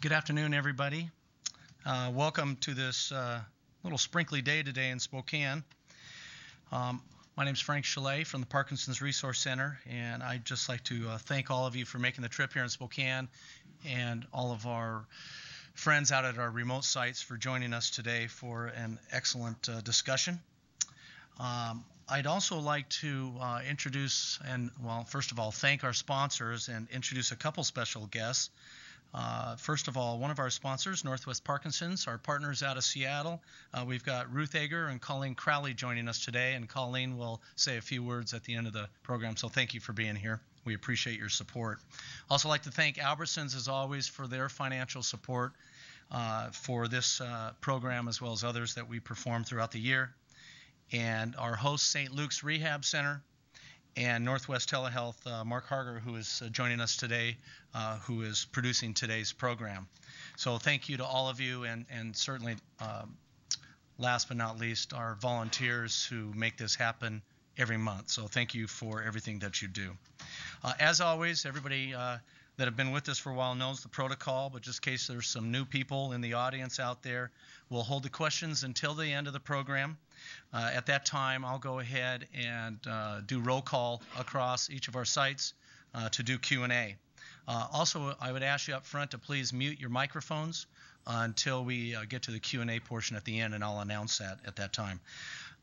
Good afternoon, everybody. Uh, welcome to this uh, little sprinkly day today in Spokane. Um, my name is Frank Chalet from the Parkinson's Resource Center, and I'd just like to uh, thank all of you for making the trip here in Spokane and all of our friends out at our remote sites for joining us today for an excellent uh, discussion. Um, I'd also like to uh, introduce and, well, first of all, thank our sponsors and introduce a couple special guests. Uh, first of all, one of our sponsors, Northwest Parkinson's, our partners out of Seattle. Uh, we've got Ruth Ager and Colleen Crowley joining us today, and Colleen will say a few words at the end of the program. So thank you for being here. We appreciate your support. Also, like to thank Albertsons as always for their financial support uh, for this uh, program as well as others that we perform throughout the year. And our host, St. Luke's Rehab Center, and Northwest Telehealth, uh, Mark Harger, who is uh, joining us today, uh, who is producing today's program. So thank you to all of you, and, and certainly, um, last but not least, our volunteers who make this happen every month. So thank you for everything that you do. Uh, as always, everybody uh, that have been with us for a while knows the protocol, but just in case there's some new people in the audience out there, we'll hold the questions until the end of the program. Uh, at that time, I'll go ahead and uh, do roll call across each of our sites uh, to do Q&A. Uh, also, I would ask you up front to please mute your microphones until we uh, get to the Q&A portion at the end, and I'll announce that at that time.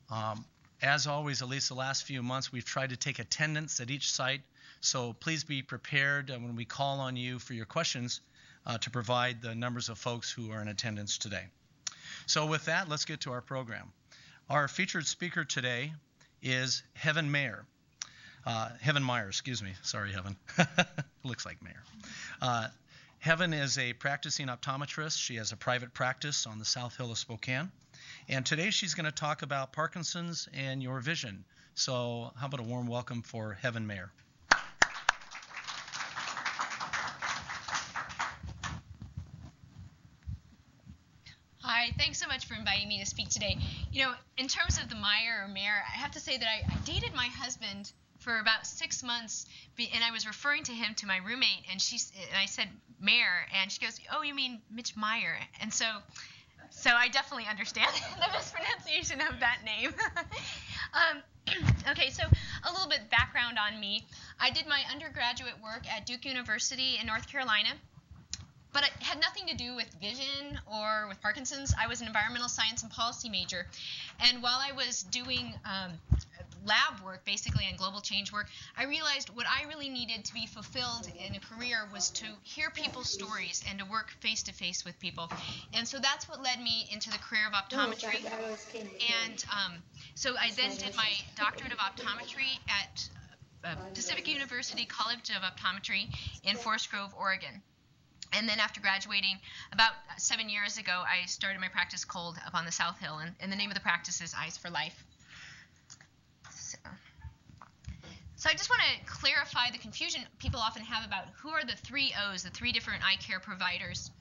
Um, as always, at least the last few months, we've tried to take attendance at each site, so please be prepared when we call on you for your questions to provide the numbers of folks who are in attendance today. So with that, let's get to our program. Our featured speaker today is Heaven Mayer. Uh, Heaven Meyer, excuse me. Sorry, Heaven. Looks like Mayer. Uh, Heaven is a practicing optometrist. She has a private practice on the South Hill of Spokane. And today she's going to talk about Parkinson's and your vision. So, how about a warm welcome for Heaven Mayer? Hi, thanks so much for inviting me to speak today. You know, in terms of the Meyer or Mayer, I have to say that I, I dated my husband for about six months, and I was referring to him to my roommate, and she and I said Mayor, and she goes, "Oh, you mean Mitch Meyer?" And so, so I definitely understand the mispronunciation of that name. um, okay, so a little bit background on me. I did my undergraduate work at Duke University in North Carolina but it had nothing to do with vision or with Parkinson's. I was an environmental science and policy major. And while I was doing um, lab work, basically, and global change work, I realized what I really needed to be fulfilled in a career was to hear people's stories and to work face to face with people. And so that's what led me into the career of optometry. And um, so I then did my doctorate of optometry at uh, Pacific University College of Optometry in Forest Grove, Oregon. And then after graduating, about seven years ago, I started my practice cold up on the South Hill, and, and the name of the practice is Eyes for Life. So, so I just want to clarify the confusion people often have about who are the three O's, the three different eye care providers.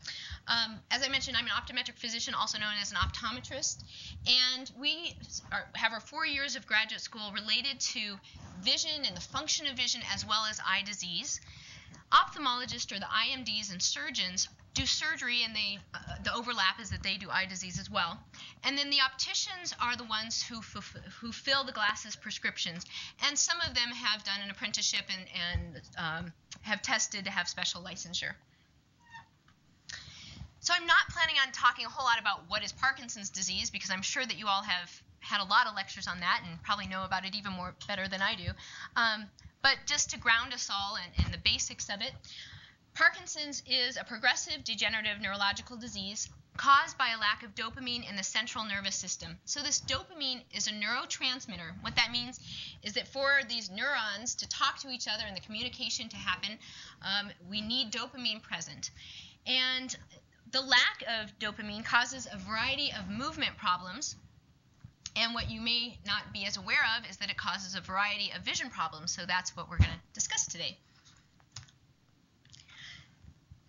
Um, as I mentioned, I'm an optometric physician, also known as an optometrist, and we are, have our four years of graduate school related to vision and the function of vision as well as eye disease. Ophthalmologists or the eye MDs and surgeons do surgery and they uh, the overlap is that they do eye disease as well. And then the opticians are the ones who who fill the glasses prescriptions. And some of them have done an apprenticeship and, and um, have tested to have special licensure. So i'm not planning on talking a whole lot about what is parkinson's disease because i'm sure that you all have had a lot of lectures on that and probably know about it even more better than i do. Um, but just to ground us all in, in the basics of it, Parkinson's is a progressive degenerative neurological disease caused by a lack of dopamine in the central nervous system. So, this dopamine is a neurotransmitter. What that means is that for these neurons to talk to each other and the communication to happen, um, we need dopamine present. And the lack of dopamine causes a variety of movement problems, and what you may not be as aware of is that it causes a variety of vision problems. So that's what we're going to discuss today.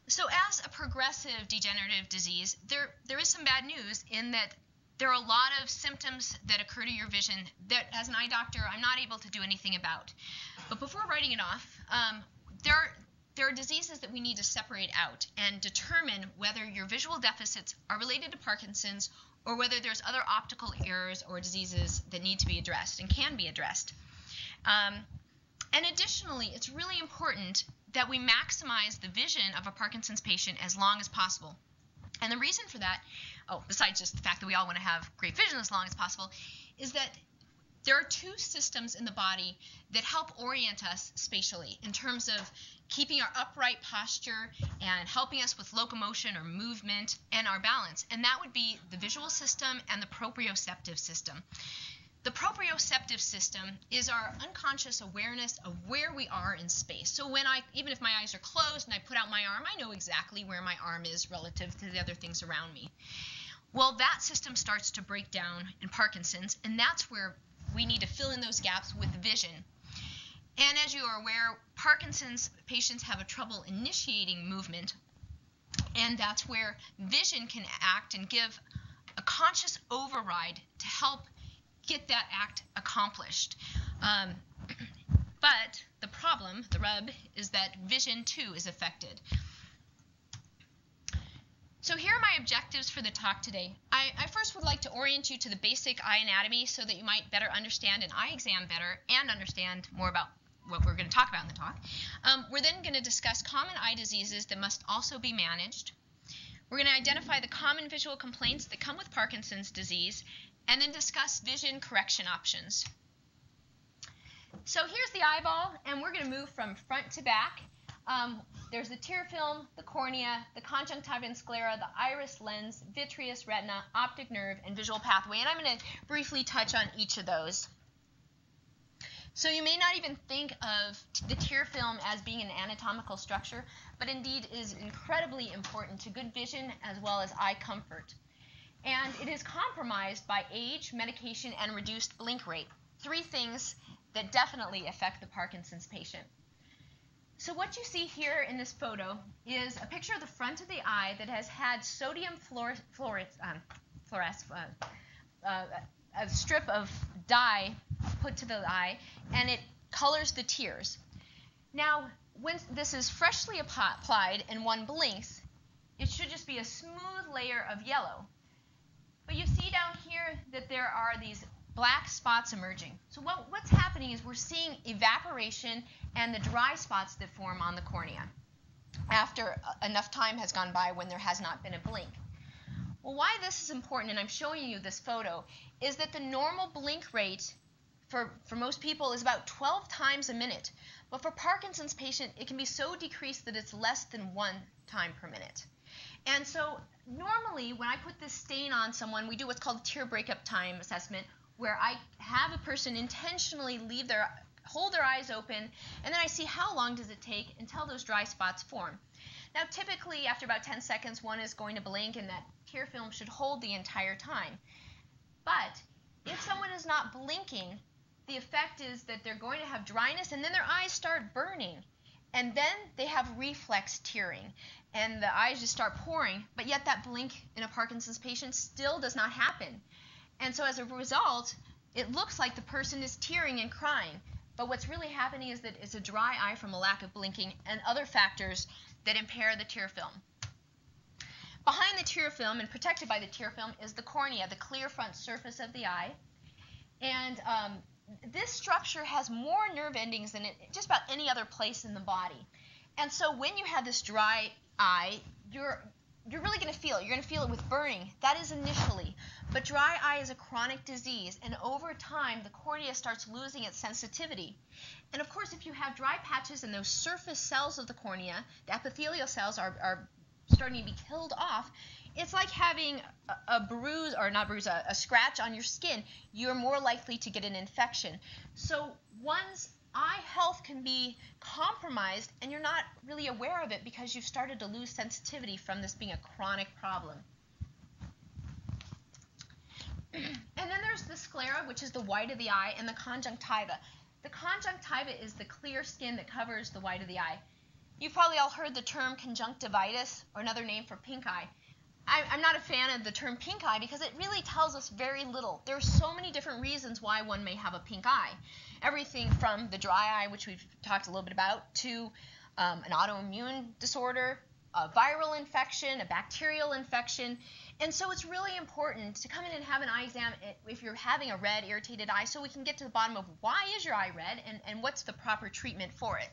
So as a progressive degenerative disease, there, there is some bad news in that there are a lot of symptoms that occur to your vision that, as an eye doctor, I'm not able to do anything about. But before writing it off, um, there are there are diseases that we need to separate out and determine whether your visual deficits are related to Parkinson's or whether there's other optical errors or diseases that need to be addressed and can be addressed. Um, and additionally, it's really important that we maximize the vision of a Parkinson's patient as long as possible. And the reason for that, oh, besides just the fact that we all want to have great vision as long as possible, is that there are two systems in the body that help orient us spatially in terms of keeping our upright posture and helping us with locomotion or movement and our balance. And that would be the visual system and the proprioceptive system. The proprioceptive system is our unconscious awareness of where we are in space. So when I, even if my eyes are closed and I put out my arm, I know exactly where my arm is relative to the other things around me. Well, that system starts to break down in Parkinson's, and that's where we need to fill in those gaps with vision. And as you are aware, Parkinson's patients have a trouble initiating movement, and that's where vision can act and give a conscious override to help get that act accomplished. Um, but the problem, the rub, is that vision too is affected. So here are my objectives for the talk today. I, I, first would like to orient you to the basic eye anatomy so that you might better understand an eye exam better and understand more about what we're going to talk about in the talk. Um, we're then going to discuss common eye diseases that must also be managed. We're going to identify the common visual complaints that come with Parkinson's disease and then discuss vision correction options. So here's the eyeball, and we're going to move from front to back. Um, there's the tear film, the cornea, the conjunctiva and sclera, the iris lens, vitreous retina, optic nerve, and visual pathway. And I'm going to briefly touch on each of those. So you may not even think of the tear film as being an anatomical structure, but indeed is incredibly important to good vision as well as eye comfort. And it is compromised by age, medication, and reduced blink rate. Three things that definitely affect the Parkinson's patient. So what you see here in this photo is a picture of the front of the eye that has had sodium fluor, fluor, um, fluoresce, uh, uh, a strip of dye put to the eye, and it colors the tears. Now, when this is freshly applied and one blinks, it should just be a smooth layer of yellow. But you see down here that there are these black spots emerging. So what, what's happening is we're seeing evaporation and the dry spots that form on the cornea after uh, enough time has gone by when there has not been a blink. Well, why this is important, and I'm showing you this photo, is that the normal blink rate for, for most people is about 12 times a minute. But for Parkinson's patient, it can be so decreased that it's less than one time per minute. And so normally when I put this stain on someone, we do what's called tear breakup time assessment, where I have a person intentionally leave their hold their eyes open, and then I see how long does it take until those dry spots form. Now, typically, after about 10 seconds, one is going to blink, and that tear film should hold the entire time. But if someone is not blinking, the effect is that they're going to have dryness, and then their eyes start burning. And then they have reflex tearing, and the eyes just start pouring, but yet that blink in a Parkinson's patient still does not happen. And so as a result, it looks like the person is tearing and crying. But what's really happening is that it's a dry eye from a lack of blinking and other factors that impair the tear film. Behind the tear film and protected by the tear film is the cornea, the clear front surface of the eye. And um, this structure has more nerve endings than it, just about any other place in the body. And so when you have this dry eye, you're you're really going to feel it. You're going to feel it with burning. That is initially. But dry eye is a chronic disease, and over time, the cornea starts losing its sensitivity. And of course, if you have dry patches and those surface cells of the cornea, the epithelial cells are, are starting to be killed off, it's like having a, a bruise, or not bruise, a, a scratch on your skin. You're more likely to get an infection. So one's eye health can be compromised and you're not really aware of it because you've started to lose sensitivity from this being a chronic problem. And then there's the sclera, which is the white of the eye, and the conjunctiva. The conjunctiva is the clear skin that covers the white of the eye. You've probably all heard the term conjunctivitis, or another name for pink eye. I, am not a fan of the term pink eye because it really tells us very little. There are so many different reasons why one may have a pink eye. Everything from the dry eye, which we've talked a little bit about, to um, an autoimmune disorder, a viral infection, a bacterial infection. And so it's really important to come in and have an eye exam if you're having a red, irritated eye so we can get to the bottom of why is your eye red and, and what's the proper treatment for it.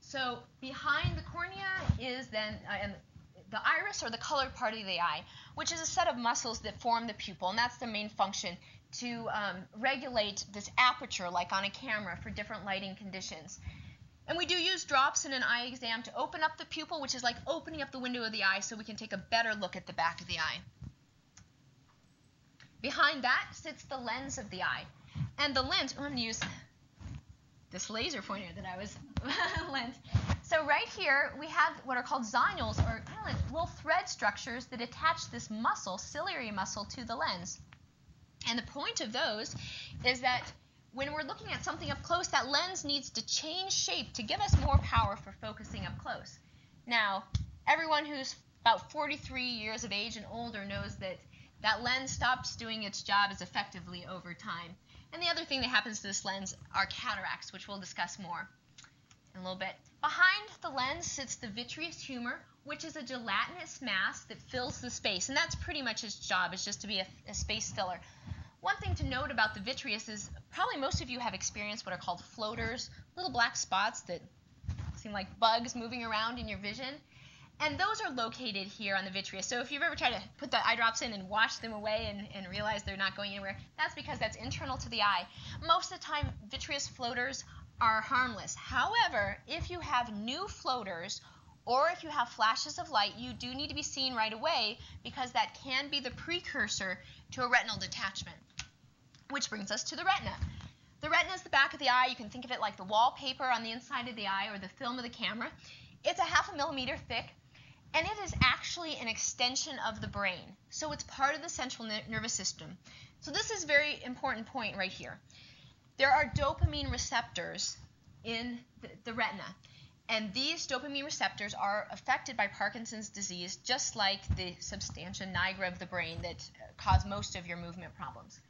So behind the cornea is then uh, the iris or the colored part of the eye, which is a set of muscles that form the pupil, and that's the main function to um, regulate this aperture like on a camera for different lighting conditions. And we do use drops in an eye exam to open up the pupil, which is like opening up the window of the eye so we can take a better look at the back of the eye. Behind that sits the lens of the eye. And the lens, I'm going to use this laser pointer that I was lent. So right here we have what are called zonules, or kind of like little thread structures that attach this muscle, ciliary muscle, to the lens. And the point of those is that when we're looking at something up close, that lens needs to change shape to give us more power for focusing up close. Now, everyone who's about 43 years of age and older knows that that lens stops doing its job as effectively over time. And the other thing that happens to this lens are cataracts, which we'll discuss more in a little bit. Behind the lens sits the vitreous humor, which is a gelatinous mass that fills the space. And that's pretty much its job, is just to be a, a space filler. One thing to note about the vitreous is probably most of you have experienced what are called floaters, little black spots that seem like bugs moving around in your vision. And those are located here on the vitreous. So if you've ever tried to put the eye drops in and wash them away and, and realize they're not going anywhere, that's because that's internal to the eye. Most of the time, vitreous floaters are harmless. However, if you have new floaters or if you have flashes of light, you do need to be seen right away because that can be the precursor to a retinal detachment. Which brings us to the retina. The retina is the back of the eye. You can think of it like the wallpaper on the inside of the eye or the film of the camera. It's a half a millimeter thick, and it is actually an extension of the brain. So it's part of the central nervous system. So this is a very important point right here. There are dopamine receptors in the, the retina. And these dopamine receptors are affected by Parkinson's disease, just like the substantia nigra of the brain that uh, cause most of your movement problems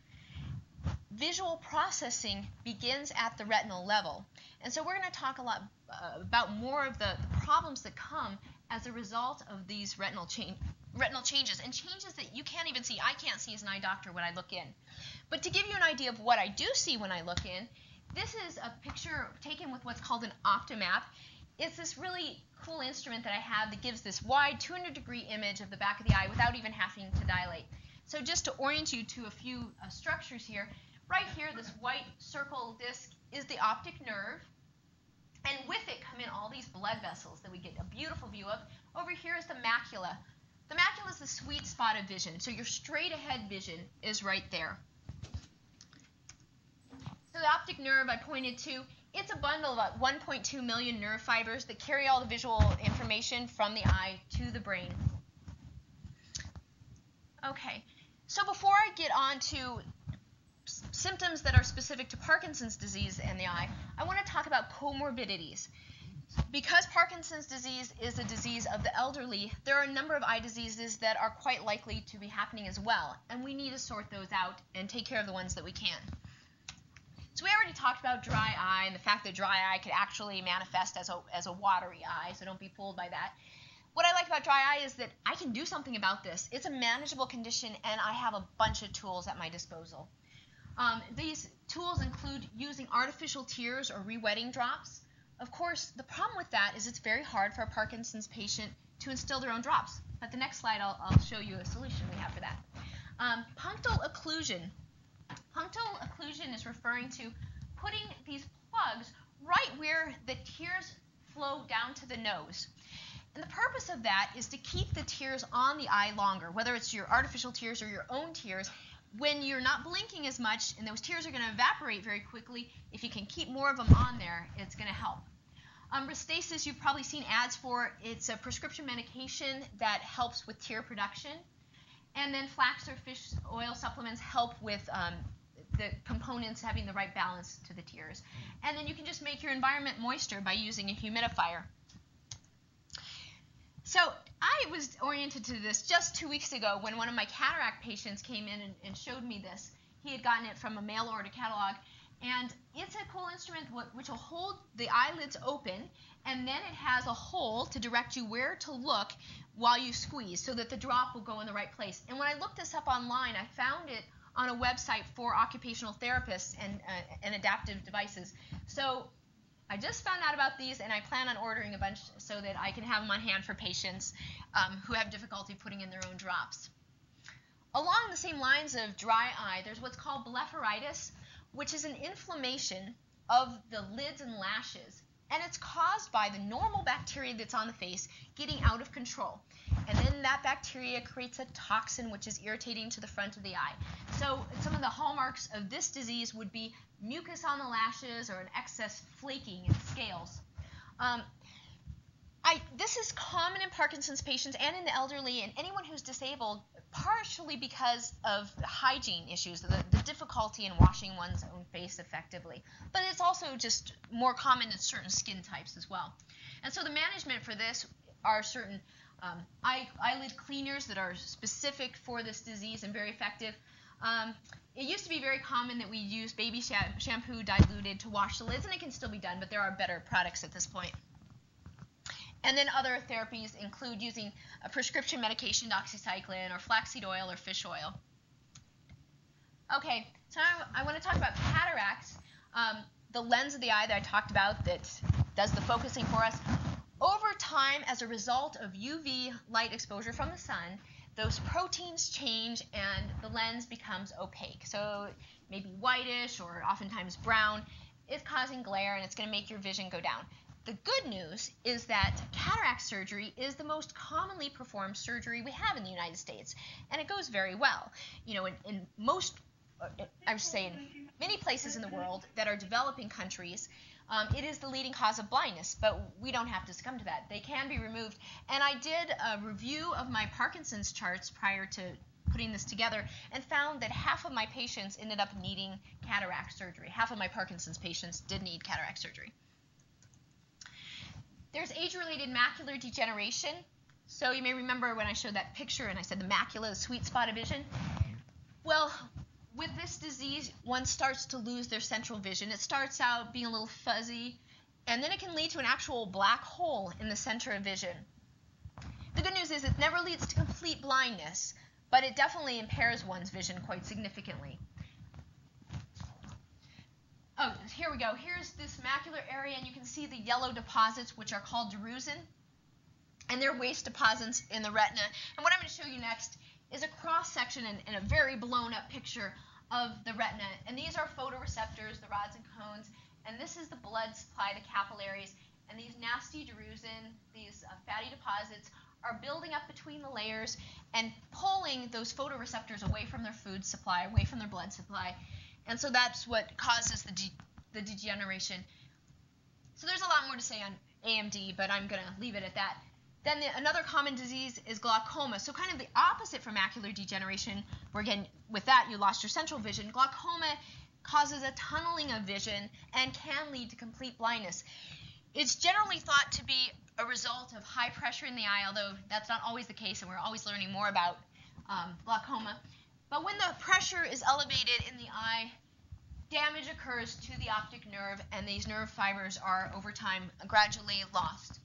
visual processing begins at the retinal level. And so we're going to talk a lot uh, about more of the, the, problems that come as a result of these retinal, cha- retinal changes and changes that you can't even see. I can't see as an eye doctor when I look in. But to give you an idea of what I do see when I look in, this is a picture taken with what's called an optomap. It's this really cool instrument that I have that gives this wide 200 degree image of the back of the eye without even having to dilate. So just to orient you to a few uh, structures here, Right here, this white circle disc is the optic nerve. And with it come in all these blood vessels that we get a beautiful view of. Over here is the macula. The macula is the sweet spot of vision. So your straight ahead vision is right there. So the optic nerve I pointed to, it's a bundle of about 1.2 million nerve fibers that carry all the visual information from the eye to the brain. Okay, so before I get on to symptoms that are specific to Parkinson's disease in the eye, I want to talk about comorbidities. Because Parkinson's disease is a disease of the elderly, there are a number of eye diseases that are quite likely to be happening as well, and we need to sort those out and take care of the ones that we can. So we already talked about dry eye and the fact that dry eye could actually manifest as a, as a watery eye, so don't be fooled by that. What I like about dry eye is that I can do something about this. It's a manageable condition, and I have a bunch of tools at my disposal. Um, these tools include using artificial tears or rewetting drops. Of course, the problem with that is it's very hard for a Parkinson's patient to instill their own drops. But the next slide, I'll, I'll show you a solution we have for that. Um, punctal occlusion. Punctal occlusion is referring to putting these plugs right where the tears flow down to the nose. And the purpose of that is to keep the tears on the eye longer, whether it's your artificial tears or your own tears, when you're not blinking as much and those tears are going to evaporate very quickly, if you can keep more of them on there, it's going to help. Um, Restasis, you've probably seen ads for. It's a prescription medication that helps with tear production. And then flax or fish oil supplements help with um, the components having the right balance to the tears. And then you can just make your environment moisture by using a humidifier. So I was oriented to this just two weeks ago when one of my cataract patients came in and, and showed me this. He had gotten it from a mail order catalog. And it's a cool instrument which will hold the eyelids open, and then it has a hole to direct you where to look while you squeeze so that the drop will go in the right place. And when I looked this up online, I found it on a website for occupational therapists and, uh, and adaptive devices. So I just found out about these, and I plan on ordering a bunch so that I can have them on hand for patients um, who have difficulty putting in their own drops. Along the same lines of dry eye, there's what's called blepharitis, which is an inflammation of the lids and lashes and it's caused by the normal bacteria that's on the face getting out of control. And then that bacteria creates a toxin which is irritating to the front of the eye. So some of the hallmarks of this disease would be mucus on the lashes or an excess flaking in scales. Um, I, this is common in Parkinson's patients and in the elderly and anyone who's disabled, partially because of hygiene issues, the, the, difficulty in washing one's own face effectively. But it's also just more common in certain skin types as well. And so the management for this are certain um, eye, eyelid cleaners that are specific for this disease and very effective. Um, it used to be very common that we use baby shampoo diluted to wash the lids, and it can still be done, but there are better products at this point. And then other therapies include using a prescription medication, doxycycline, or flaxseed oil or fish oil. Okay, so I, I want to talk about cataracts. Um, the lens of the eye that I talked about that does the focusing for us. Over time, as a result of UV light exposure from the sun, those proteins change and the lens becomes opaque. So maybe whitish or oftentimes brown. It's causing glare and it's going to make your vision go down. The good news is that cataract surgery is the most commonly performed surgery we have in the United States, and it goes very well. You know, in, in most, I would say, in many places in the world that are developing countries, um, it is the leading cause of blindness, but we don't have to succumb to that. They can be removed. And I did a review of my Parkinson's charts prior to putting this together and found that half of my patients ended up needing cataract surgery. Half of my Parkinson's patients did need cataract surgery. There's age-related macular degeneration. So you may remember when I showed that picture and I said the macula is sweet spot of vision. Well, with this disease, one starts to lose their central vision. It starts out being a little fuzzy, and then it can lead to an actual black hole in the center of vision. The good news is it never leads to complete blindness, but it definitely impairs one's vision quite significantly. Oh, here we go. Here's this macular area, and you can see the yellow deposits, which are called drusen, and they're waste deposits in the retina. And what I'm going to show you next is a cross section and, and a very blown up picture of the retina. And these are photoreceptors, the rods and cones, and this is the blood supply, the capillaries. And these nasty drusen, these uh, fatty deposits, are building up between the layers and pulling those photoreceptors away from their food supply, away from their blood supply. And so that's what causes the, de- the degeneration. So there's a lot more to say on AMD, but I'm going to leave it at that. Then the, another common disease is glaucoma. So kind of the opposite from macular degeneration, where again, with that you lost your central vision. Glaucoma causes a tunneling of vision and can lead to complete blindness. It's generally thought to be a result of high pressure in the eye, although that's not always the case, and we're always learning more about um, glaucoma. But when the pressure is elevated in the eye, damage occurs to the optic nerve, and these nerve fibers are over time gradually lost.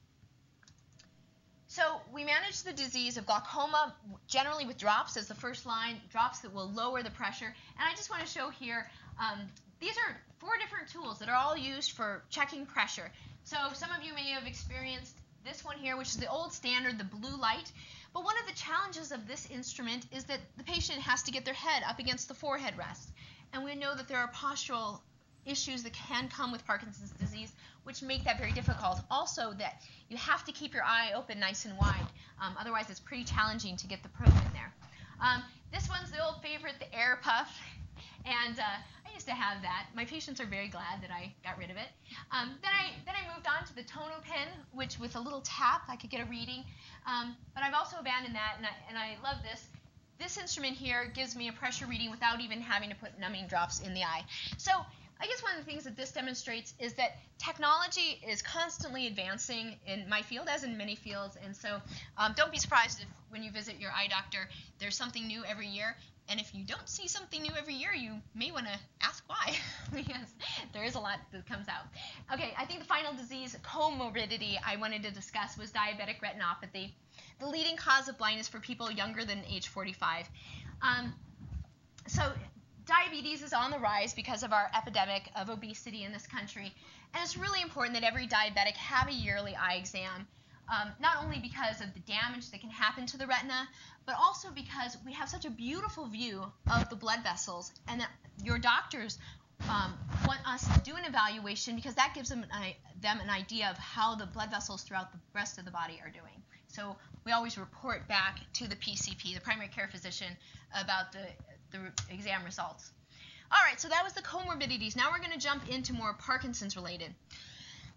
So we manage the disease of glaucoma generally with drops as the first line, drops that will lower the pressure. And I just want to show here, um, these are four different tools that are all used for checking pressure. So some of you may have experienced this one here, which is the old standard, the blue light. But one of the challenges of this instrument is that the patient has to get their head up against the forehead rest. And we know that there are postural issues that can come with Parkinson's disease, which make that very difficult. Also, that you have to keep your eye open nice and wide. Um, otherwise, it's pretty challenging to get the probe in there. Um, this one's the old favorite, the air puff. And uh, I used to have that. My patients are very glad that I got rid of it. Um, then I then I moved on to the TonoPen, which with a little tap I could get a reading. Um, but I've also abandoned that, and I, and I love this. This instrument here gives me a pressure reading without even having to put numbing drops in the eye. So I guess one of the things that this demonstrates is that technology is constantly advancing in my field, as in many fields, and so um, don't be surprised if when you visit your eye doctor, there's something new every year. And if you don't see something new every year, you may want to ask why, because there is a lot that comes out. Okay, I think the final disease comorbidity I wanted to discuss was diabetic retinopathy, the leading cause of blindness for people younger than age 45. Um, so diabetes is on the rise because of our epidemic of obesity in this country, and it's really important that every diabetic have a yearly eye exam um, not only because of the damage that can happen to the retina, but also because we have such a beautiful view of the blood vessels, and that your doctors um, want us to do an evaluation because that gives them an, them an idea of how the blood vessels throughout the rest of the body are doing. So we always report back to the PCP, the primary care physician, about the, the exam results. All right, so that was the comorbidities. Now we're going to jump into more Parkinson's related.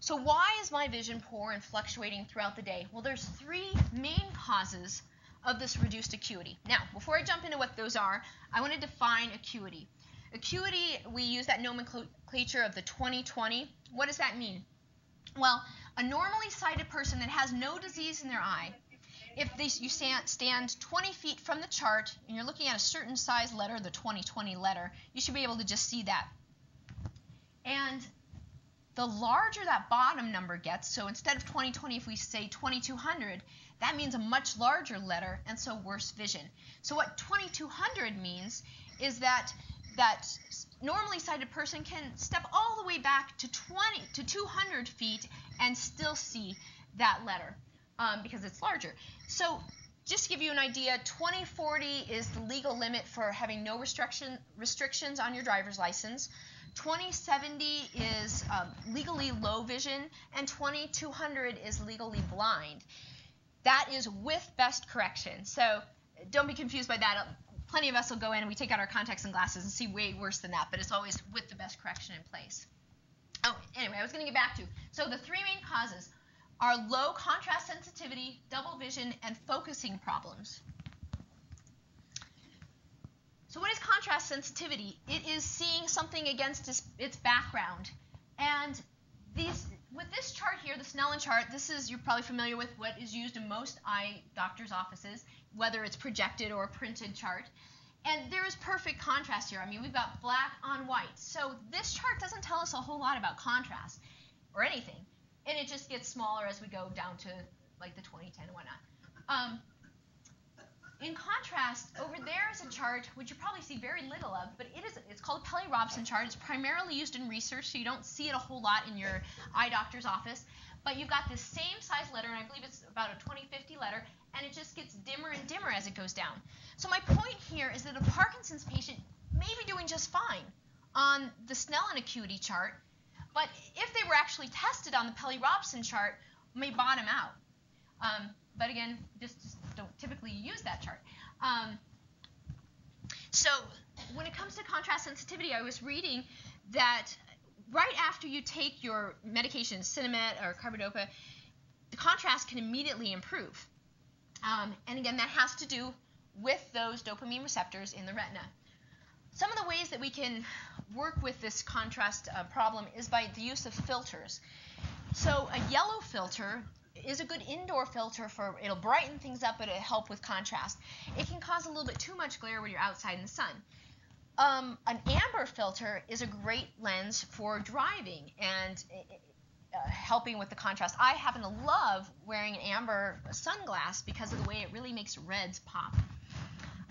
So why is my vision poor and fluctuating throughout the day? Well, there's three main causes of this reduced acuity. Now, before I jump into what those are, I want to define acuity. Acuity, we use that nomenclature of the 20/20. What does that mean? Well, a normally sighted person that has no disease in their eye, if they, you stand 20 feet from the chart and you're looking at a certain size letter, the 20/20 letter, you should be able to just see that. And the larger that bottom number gets, so instead of 2020, if we say 2200, that means a much larger letter and so worse vision. So what 2200 means is that that normally sighted person can step all the way back to 20 to 200 feet and still see that letter um, because it's larger. So just to give you an idea, 2040 is the legal limit for having no restriction restrictions on your driver's license. 2070 is um, legally low vision, and 2200 is legally blind. That is with best correction. So don't be confused by that. Plenty of us will go in and we take out our contacts and glasses and see way worse than that, but it's always with the best correction in place. Oh, anyway, I was going to get back to. So the three main causes are low contrast sensitivity, double vision, and focusing problems. So what is contrast sensitivity? It is seeing something against its, background. And these, with this chart here, the Snellen chart, this is, you're probably familiar with what is used in most eye doctors' offices, whether it's projected or printed chart. And there is perfect contrast here. I mean, we've got black on white. So this chart doesn't tell us a whole lot about contrast or anything. And it just gets smaller as we go down to like the 2010 and whatnot. Um, in contrast, over there is a chart which you probably see very little of, but it is it's called a Pelli-Robson chart. It's primarily used in research, so you don't see it a whole lot in your eye doctor's office. But you've got this same size letter, and I believe it's about a 2050 letter, and it just gets dimmer and dimmer as it goes down. So my point here is that a Parkinson's patient may be doing just fine on the Snellen acuity chart, but if they were actually tested on the Pelli-Robson chart, may bottom out. Um, but again, just, just don't typically use that chart. Um, so when it comes to contrast sensitivity, I was reading that right after you take your medication, Sinemet or carbidopa, the contrast can immediately improve. Um, and again, that has to do with those dopamine receptors in the retina. Some of the ways that we can work with this contrast uh, problem is by the use of filters. So a yellow filter is a good indoor filter for it'll brighten things up but it'll help with contrast. It can cause a little bit too much glare when you're outside in the sun. Um, an amber filter is a great lens for driving and uh, helping with the contrast. I happen to love wearing an amber sunglass because of the way it really makes reds pop.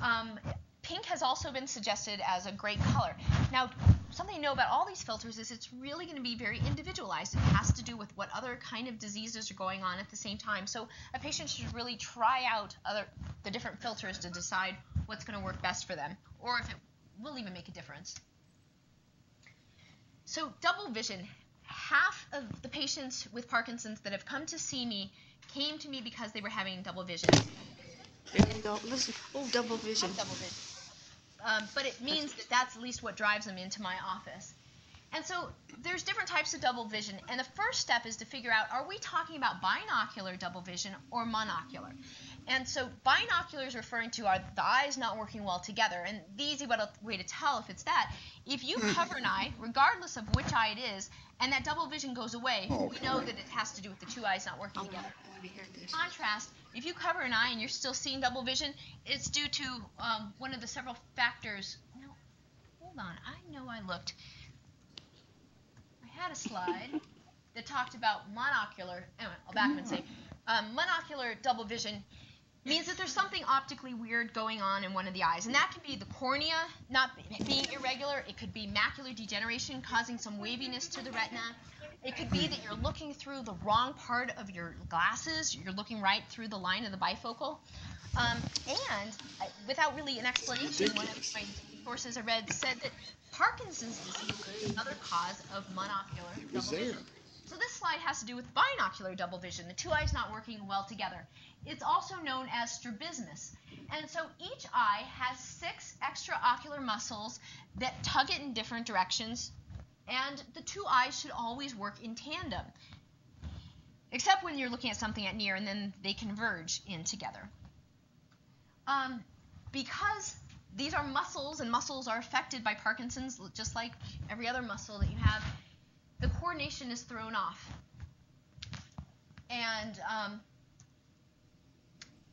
Um, pink has also been suggested as a great color. Now, something to know about all these filters is it's really going to be very individualized. It has to do with what other kind of diseases are going on at the same time. So a patient should really try out other the different filters to decide what's going to work best for them, or if it will even make a difference. So double vision. Half of the patients with Parkinson's that have come to see me came to me because they were having double vision. There you go. Listen. Oh, double vision. Double vision um, but it means that that's at least what drives them into my office. And so there's different types of double vision, and the first step is to figure out are we talking about binocular double vision or monocular? And so binocular is referring to are the eyes not working well together. And the easy way to tell if it's that, if you cover an eye, regardless of which eye it is, and that double vision goes away, we know that it has to do with the two eyes not working together. Contrast if you cover an eye and you're still seeing double vision, it's due to um, one of the several factors. No, hold on. I know I looked. I had a slide that talked about monocular. Anyway, I'll back up and say um, monocular double vision means that there's something optically weird going on in one of the eyes. And that can be the cornea not being irregular. It could be macular degeneration causing some waviness to the retina. It could be that you're looking through the wrong part of your glasses. You're looking right through the line of the bifocal. Um, and uh, without really an explanation, one of my sources I read said that Parkinson's disease is another cause of monocular double vision. So this slide has to do with binocular double vision, the two eyes not working well together. It's also known as strabismus. And so each eye has six extraocular muscles that tug it in different directions, and the two eyes should always work in tandem, except when you're looking at something at near and then they converge in together. Um, because these are muscles, and muscles are affected by Parkinson's just like every other muscle that you have, the coordination is thrown off. And um,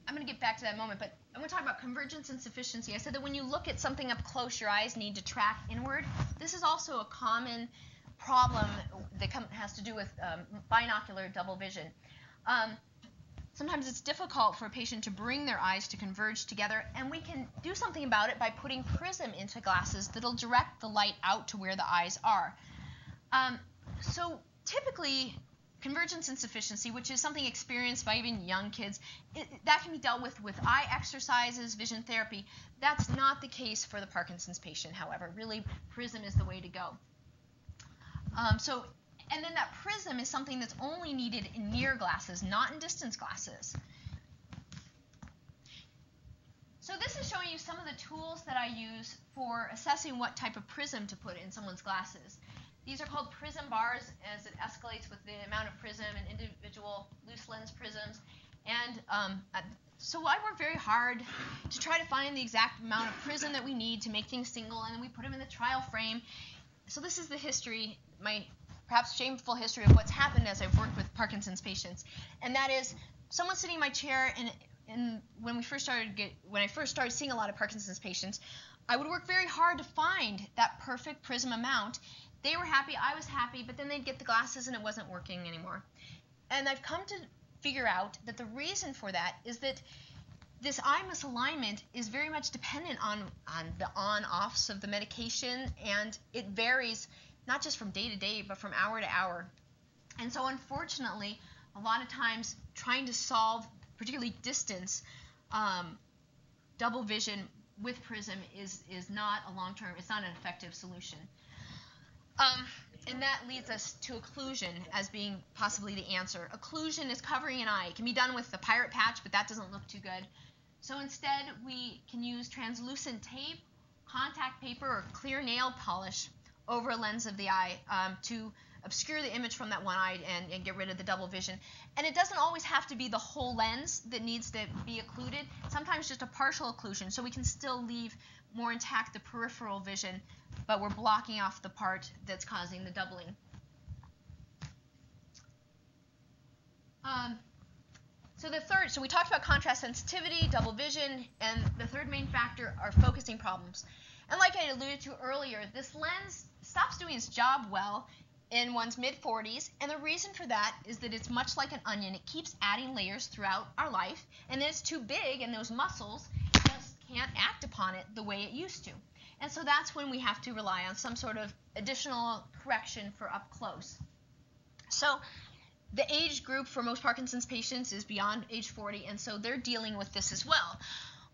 I'm going to get back to that moment, but I want to talk about convergence insufficiency. I said that when you look at something up close, your eyes need to track inward. This is also a common problem that has to do with um, binocular double vision. Um, sometimes it's difficult for a patient to bring their eyes to converge together, and we can do something about it by putting prism into glasses that'll direct the light out to where the eyes are. Um, so typically, convergence insufficiency, which is something experienced by even young kids, it, that can be dealt with with eye exercises, vision therapy. That's not the case for the Parkinson's patient, however. Really, prism is the way to go. Um, so, and then that prism is something that's only needed in near glasses, not in distance glasses. So this is showing you some of the tools that I use for assessing what type of prism to put in someone's glasses. These are called prism bars as it escalates with the amount of prism and individual loose lens prisms. And um, so I work very hard to try to find the exact amount of prism that we need to make things single, and then we put them in the trial frame. So this is the history, my perhaps shameful history of what's happened as I've worked with Parkinson's patients, and that is someone sitting in my chair, and, and when we first started get, when I first started seeing a lot of Parkinson's patients, I would work very hard to find that perfect prism amount, they were happy, I was happy, but then they'd get the glasses and it wasn't working anymore. And I've come to figure out that the reason for that is that this eye misalignment is very much dependent on, on the on offs of the medication, and it varies not just from day to day, but from hour to hour. And so, unfortunately, a lot of times trying to solve, particularly distance, um, double vision with Prism is, is not a long term, it's not an effective solution. Um, and that leads us to occlusion as being possibly the answer. Occlusion is covering an eye. It can be done with the pirate patch, but that doesn't look too good. So instead, we can use translucent tape, contact paper, or clear nail polish over a lens of the eye um, to obscure the image from that one eye and, and, get rid of the double vision. And it doesn't always have to be the whole lens that needs to be occluded. Sometimes just a partial occlusion, so we can still leave more intact the peripheral vision, but we're blocking off the part that's causing the doubling. Um, so the third, so we talked about contrast sensitivity, double vision, and the third main factor are focusing problems. And like I alluded to earlier, this lens stops doing its job well in one's mid 40s, and the reason for that is that it's much like an onion. It keeps adding layers throughout our life, and then it's too big, and those muscles can't act upon it the way it used to. And so that's when we have to rely on some sort of additional correction for up close. So the age group for most Parkinson's patients is beyond age 40, and so they're dealing with this as well.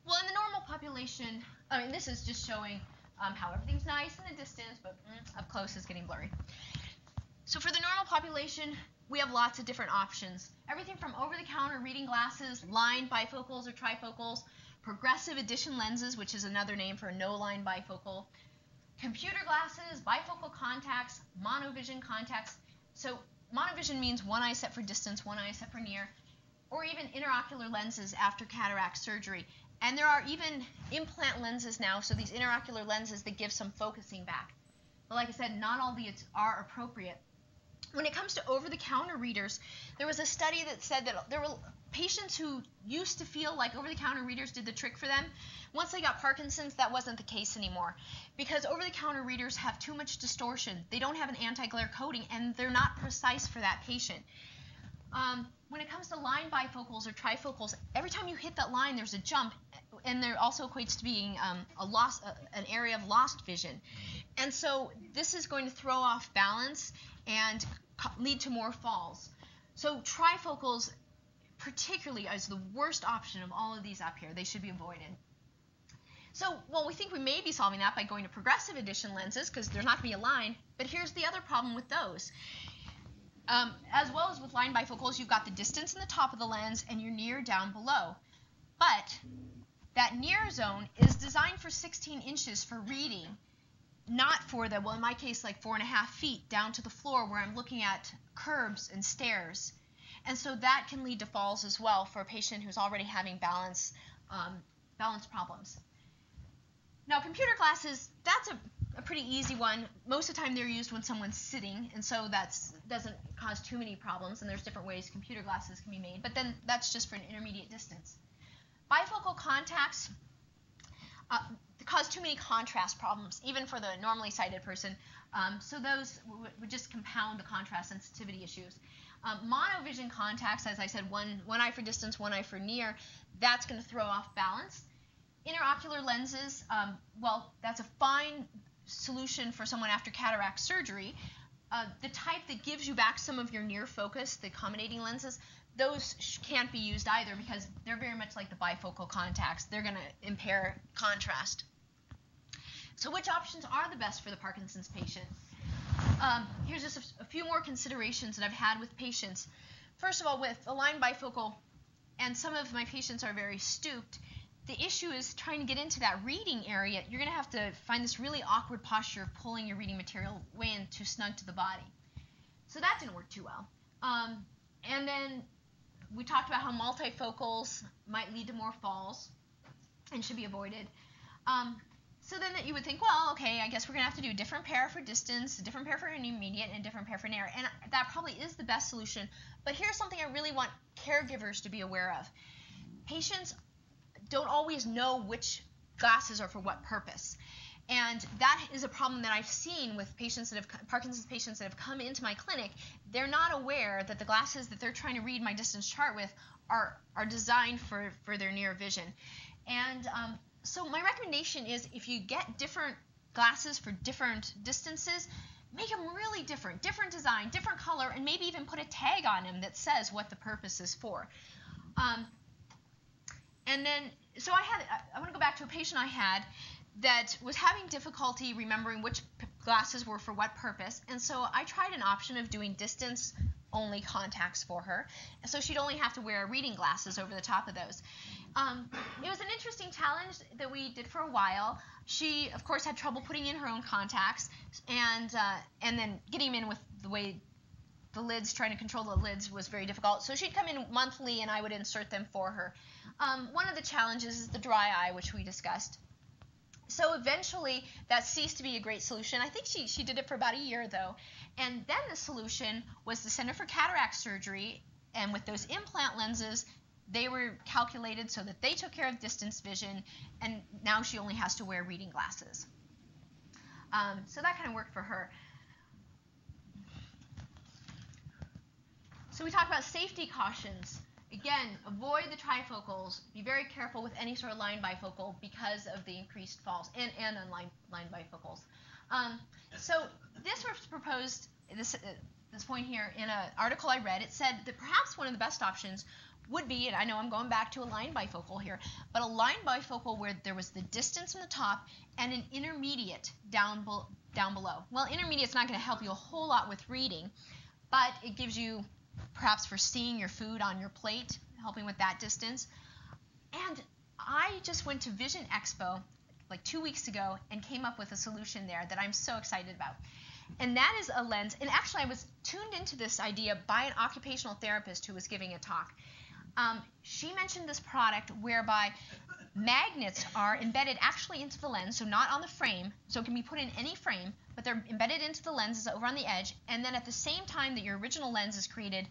Well, in the normal population, I mean, this is just showing um, how everything's nice in the distance, but mm, up close is getting blurry. So for the normal population, we have lots of different options. Everything from over-the-counter reading glasses, lined bifocals or trifocals, progressive addition lenses, which is another name for no line bifocal, computer glasses, bifocal contacts, monovision contacts. So monovision means one eye set for distance, one eye set for near, or even intraocular lenses after cataract surgery. And there are even implant lenses now, so these intraocular lenses that give some focusing back. But like I said, not all these are appropriate. When it comes to over-the-counter readers, there was a study that said that there were patients who used to feel like over the counter readers did the trick for them, once they got Parkinson's, that wasn't the case anymore. Because over the counter readers have too much distortion. They don't have an anti glare coating, and they're not precise for that patient. Um, when it comes to line bifocals or trifocals, every time you hit that line, there's a jump, and there also equates to being um, a loss, uh, an area of lost vision. And so this is going to throw off balance and lead to more falls. So trifocals, particularly, is the worst option of all of these up here. They should be avoided. So, well, we think we may be solving that by going to progressive addition lenses because there's not going to be a line. But here's the other problem with those. Um, as well as with line bifocals, you've got the distance in the top of the lens and your near down below. But that near zone is designed for 16 inches for reading, not for the, well, in my case, like four and a half feet down to the floor where I'm looking at curbs and stairs. And so that can lead to falls as well for a patient who's already having balance, um, balance problems. Now, computer glasses, that's a, a, pretty easy one. Most of the time they're used when someone's sitting, and so that doesn't cause too many problems, and there's different ways computer glasses can be made, but then that's just for an intermediate distance. Bifocal contacts uh, cause too many contrast problems, even for the normally sighted person, um, so those would just compound the contrast sensitivity issues. Um, monovision contacts, as I said, one, one eye for distance, one eye for near, that's going to throw off balance. Intraocular lenses, um, well, that's a fine solution for someone after cataract surgery. Uh, the type that gives you back some of your near focus, the accommodating lenses, those can't be used either because they're very much like the bifocal contacts. They're going to impair contrast. So, which options are the best for the Parkinson's patient? Um, here's just a, a, few more considerations that I've had with patients. First of all, with aligned bifocal, and some of my patients are very stooped, the issue is trying to get into that reading area. You're going to have to find this really awkward posture of pulling your reading material way in too snug to the body. So that didn't work too well. Um, and then we talked about how multifocals might lead to more falls and should be avoided. Um, so then that you would think, well, okay, I guess we're going to have to do a different pair for distance, a different pair for intermediate, and a different pair for near. And that probably is the best solution. But here's something I really want caregivers to be aware of. Patients don't always know which glasses are for what purpose. And that is a problem that I've seen with patients that have Parkinson's patients that have come into my clinic. They're not aware that the glasses that they're trying to read my distance chart with are are designed for for their near vision. And um, so my recommendation is if you get different glasses for different distances, make them really different, different design, different color, and maybe even put a tag on them that says what the purpose is for. Um, and then, so I had, I want to go back to a patient I had that was having difficulty remembering which p- glasses were for what purpose. And so I tried an option of doing distance only contacts for her. So she'd only have to wear reading glasses over the top of those. Um, it was an interesting challenge that we did for a while. She, of course, had trouble putting in her own contacts and, uh, and then getting them in with the way the lids, trying to control the lids was very difficult. So she'd come in monthly and I would insert them for her. Um, one of the challenges is the dry eye, which we discussed. So eventually that ceased to be a great solution. I think she, she did it for about a year though. And then the solution was the Center for Cataract Surgery. And with those implant lenses, they were calculated so that they took care of distance vision. And now she only has to wear reading glasses. Um, so that kind of worked for her. So we talked about safety cautions. Again, avoid the trifocals. Be very careful with any sort of line bifocal because of the increased falls and, and on line, bifocals. Um, so this was proposed, this, uh, this point here, in an article I read. It said that perhaps one of the best options would be, and I know I'm going back to a line bifocal here, but a line bifocal where there was the distance from the top and an intermediate down, be- down below. Well, intermediate's not going to help you a whole lot with reading, but it gives you perhaps for seeing your food on your plate, helping with that distance. And I just went to Vision Expo like two weeks ago and came up with a solution there that I'm so excited about. And that is a lens. And actually, I was tuned into this idea by an occupational therapist who was giving a talk. Um, she mentioned this product whereby magnets are embedded actually into the lens, so not on the frame, so it can be put in any frame, but they're embedded into the lenses over on the edge, and then at the same time that your original lens is created,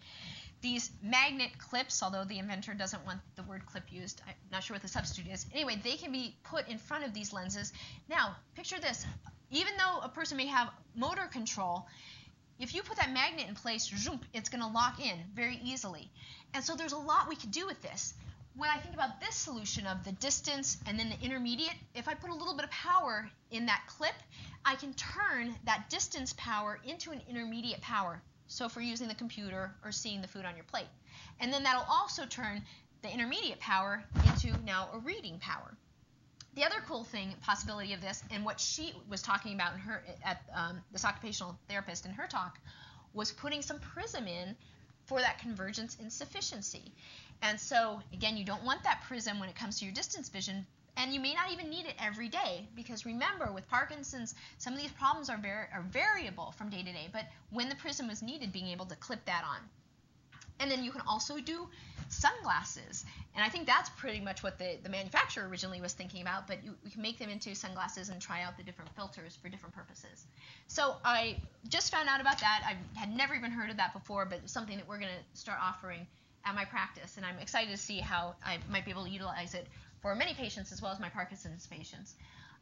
these magnet clips, although the inventor doesn't want the word clip used, I'm not sure what the substitute is. Anyway, they can be put in front of these lenses. Now, picture this. Even though a person may have motor control, if you put that magnet in place, it's going to lock in very easily. And so there's a lot we could do with this. When I think about this solution of the distance and then the intermediate, if I put a little bit of power in that clip, I can turn that distance power into an intermediate power. So for using the computer or seeing the food on your plate. And then that'll also turn the intermediate power into now a reading power. The other cool thing, possibility of this, and what she was talking about in her at um, this occupational therapist in her talk, was putting some prism in for that convergence insufficiency. And so again, you don't want that prism when it comes to your distance vision, and you may not even need it every day because remember with Parkinson's some of these problems are, var- are variable from day to day but when the prism was needed being able to clip that on and then you can also do sunglasses. And I think that's pretty much what the, the manufacturer originally was thinking about but you, you can make them into sunglasses and try out the different filters for different purposes. So I just found out about that. I had never even heard of that before but it's something that we're going to start offering at my practice. And I'm excited to see how I might be able to utilize it for many patients as well as my Parkinson's patients.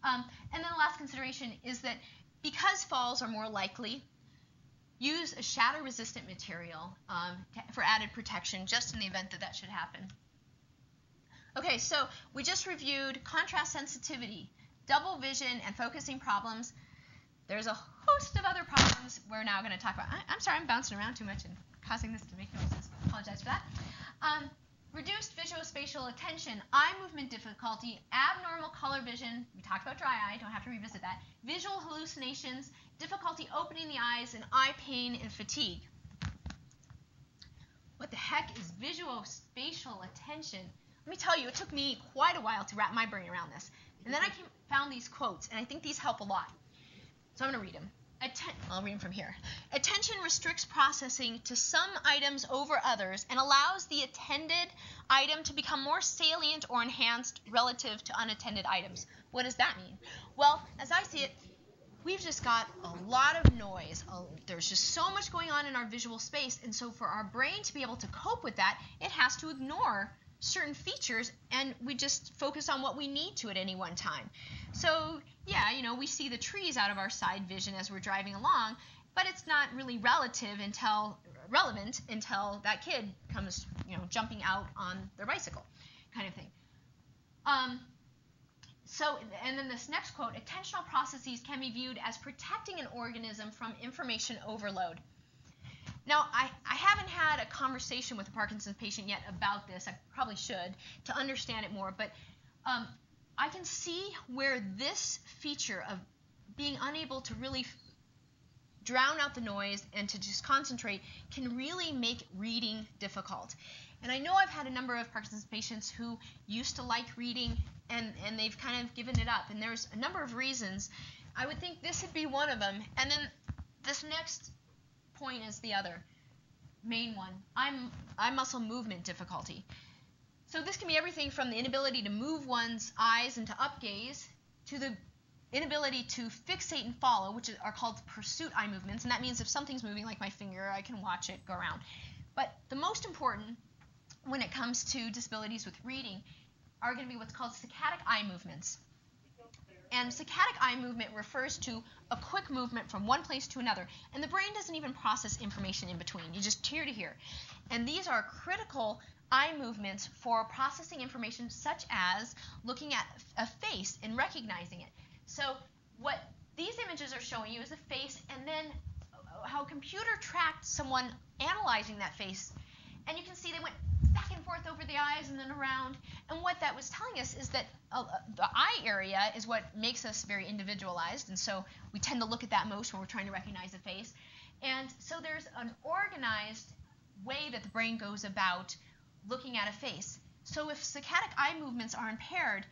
Um, and then the last consideration is that because falls are more likely, use a shatter resistant material um, for added protection just in the event that that should happen. Okay, so we just reviewed contrast sensitivity, double vision, and focusing problems. There's a host of other problems we're now going to talk about. I, am sorry, I'm bouncing around too much and causing this to make noises. Apologize for that. Um, Reduced visuospatial attention, eye movement difficulty, abnormal color vision, we talked about dry eye, don't have to revisit that, visual hallucinations, difficulty opening the eyes, and eye pain and fatigue. What the heck is visuospatial attention? Let me tell you, it took me quite a while to wrap my brain around this. And then I came, found these quotes, and I think these help a lot. So I'm going to read them. Atten- I'll read from here. Attention restricts processing to some items over others and allows the attended item to become more salient or enhanced relative to unattended items. What does that mean? Well, as I see it, we've just got a lot of noise. There's just so much going on in our visual space, and so for our brain to be able to cope with that, it has to ignore certain features and we just focus on what we need to at any one time. So, yeah, you know, we see the trees out of our side vision as we're driving along, but it's not really relative until relevant until that kid comes, you know, jumping out on their bicycle, kind of thing. Um, so, and then this next quote attentional processes can be viewed as protecting an organism from information overload. Now, I, I haven't had a conversation with a Parkinson's patient yet about this. I probably should to understand it more, but um, I can see where this feature of being unable to really drown out the noise and to just concentrate can really make reading difficult. And I know I've had a number of Parkinson's patients who used to like reading and, and they've kind of given it up. And there's a number of reasons. I would think this would be one of them. And then this next point is the other main one. I'm eye muscle movement difficulty. So this can be everything from the inability to move one's eyes into upgaze to the inability to fixate and follow, which are called pursuit eye movements, and that means if something's moving like my finger, I can watch it go around. But the most important when it comes to disabilities with reading are going to be what's called saccadic eye movements. And saccadic eye movement refers to a quick movement from one place to another. And the brain doesn't even process information in between. You just hear to hear. And these are critical eye movements for processing information such as looking at a face and recognizing it. So what these images are showing you is a face and then how a computer tracked someone analyzing that face. And you can see they went back and forth over the eyes and then around. And what that was telling us is that uh, the eye area is what makes us very individualized, and so we tend to look at that most when we're trying to recognize a face. And so there's an organized way that the brain goes about looking at a face. So if saccadic eye movements are impaired,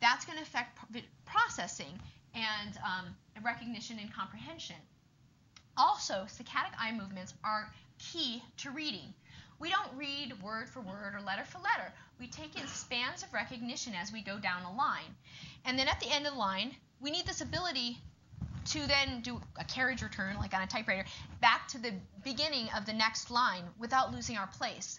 that's going to affect processing and um, recognition and comprehension. Also, saccadic eye movements are key to reading. We don't read word for word or letter for letter. We take in spans of recognition as we go down a line. And then at the end of the line, we need this ability to then do a carriage return, like on a typewriter, back to the beginning of the next line without losing our place.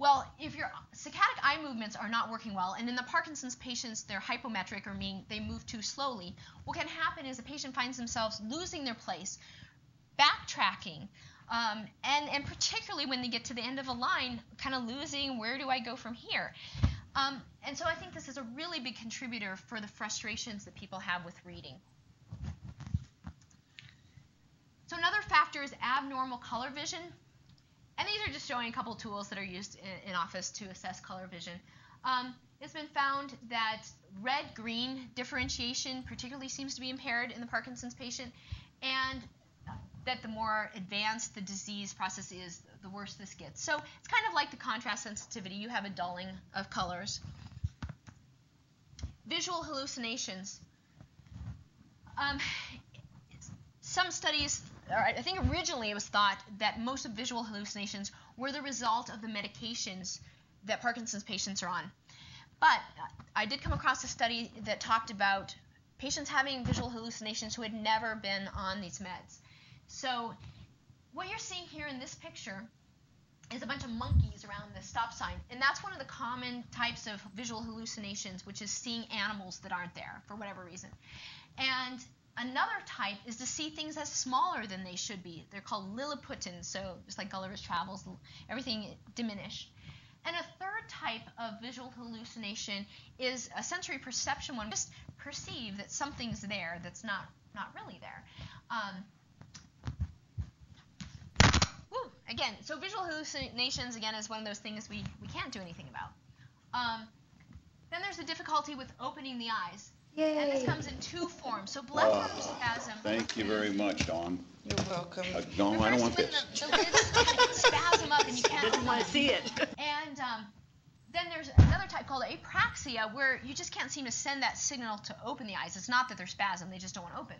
Well, if your saccadic eye movements are not working well, and in the Parkinson's patients they're hypometric or meaning they move too slowly, what can happen is a patient finds themselves losing their place, backtracking, um, and, and particularly when they get to the end of a line, kind of losing where do I go from here? Um, and so I think this is a really big contributor for the frustrations that people have with reading. So another factor is abnormal color vision. And these are just showing a couple tools that are used in, in office to assess color vision. Um, it's been found that red-green differentiation particularly seems to be impaired in the Parkinson's patient, and that the more advanced the disease process is, the worse this gets. So it's kind of like the contrast sensitivity. You have a dulling of colors. Visual hallucinations. Um, some studies, I think originally it was thought that most of visual hallucinations were the result of the medications that Parkinson's patients are on. But I did come across a study that talked about patients having visual hallucinations who had never been on these meds. So what you're seeing here in this picture is a bunch of monkeys around the stop sign. And that's one of the common types of visual hallucinations, which is seeing animals that aren't there for whatever reason. And another type is to see things as smaller than they should be. They're called Lilliputian, so just like Gulliver's Travels, everything diminished. And a third type of visual hallucination is a sensory perception one. Just perceive that something's there that's not, not really there. Um, again, so visual hallucinations, again, is one of those things we, we can't do anything about. Um, then there's the difficulty with opening the eyes. Yay. And this comes in two forms. So blepharospasm. Oh, Thank you very much, Dawn. You're welcome. Uh, No, I don't want this. The, the lids spasm up and you can't Didn't want to see it. And um, then there's another type called apraxia, where you just can't seem to send that signal to open the eyes. It's not that they're spasm; they just don't want to open.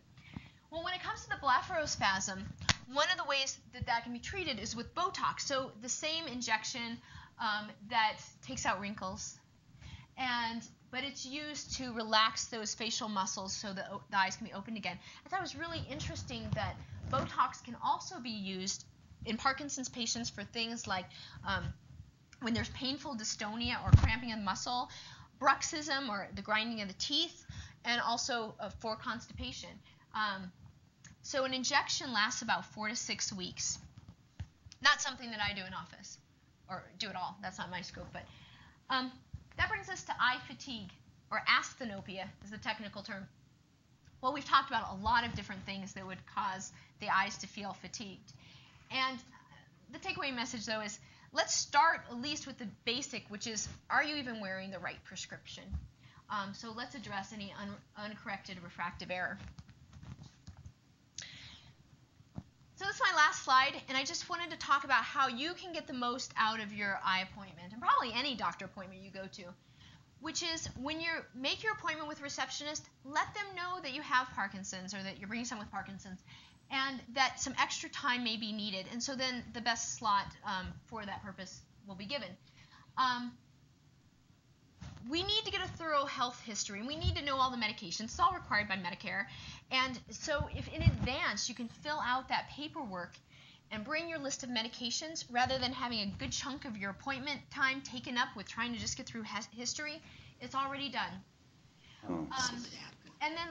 Well, when it comes to the blepharospasm, one of the ways that that can be treated is with Botox. So the same injection um, that takes out wrinkles, and but it's used to relax those facial muscles so that the eyes can be opened again. I thought it was really interesting that Botox can also be used in Parkinson's patients for things like um, when there's painful dystonia or cramping of the muscle, bruxism or the grinding of the teeth, and also uh, for constipation. Um, so an injection lasts about four to six weeks. Not something that I do in office or do at all. That's not my scope. But um, that brings us to eye fatigue or asthenopia is the technical term. Well, we've talked about a lot of different things that would cause the eyes to feel fatigued. And the takeaway message, though, is let's start at least with the basic, which is are you even wearing the right prescription? Um, so let's address any un- uncorrected refractive error. So this is my last slide, and I just wanted to talk about how you can get the most out of your eye appointment, and probably any doctor appointment you go to. Which is when you make your appointment with receptionist, let them know that you have Parkinson's or that you're bringing someone with Parkinson's, and that some extra time may be needed. And so then the best slot um, for that purpose will be given. Um, we need to get a thorough health history, and we need to know all the medications. It's all required by Medicare. And so, if in advance you can fill out that paperwork and bring your list of medications rather than having a good chunk of your appointment time taken up with trying to just get through history, it's already done. Oh. Um, and then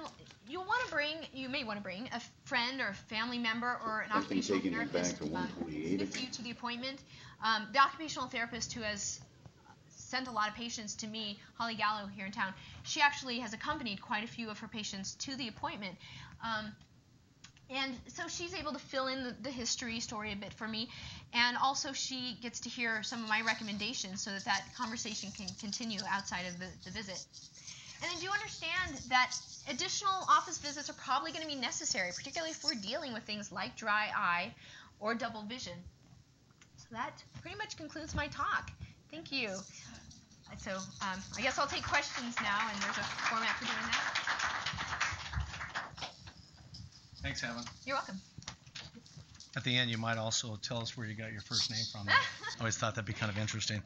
you'll want to bring, you may want to bring a friend or a family member or an occupational therapist to 148 with you to the appointment. Um, the occupational therapist who has sent a lot of patients to me, Holly Gallo here in town, she actually has accompanied quite a few of her patients to the appointment. Um, and so she's able to fill in the, the history story a bit for me. And also, she gets to hear some of my recommendations so that that conversation can continue outside of the, the visit. And then do understand that additional office visits are probably going to be necessary, particularly if we're dealing with things like dry eye or double vision. So that pretty much concludes my talk. Thank you. So um, I guess I'll take questions now, and there's a format for doing that. Thanks, Heaven. You're welcome. At the end, you might also tell us where you got your first name from. I always thought that'd be kind of interesting.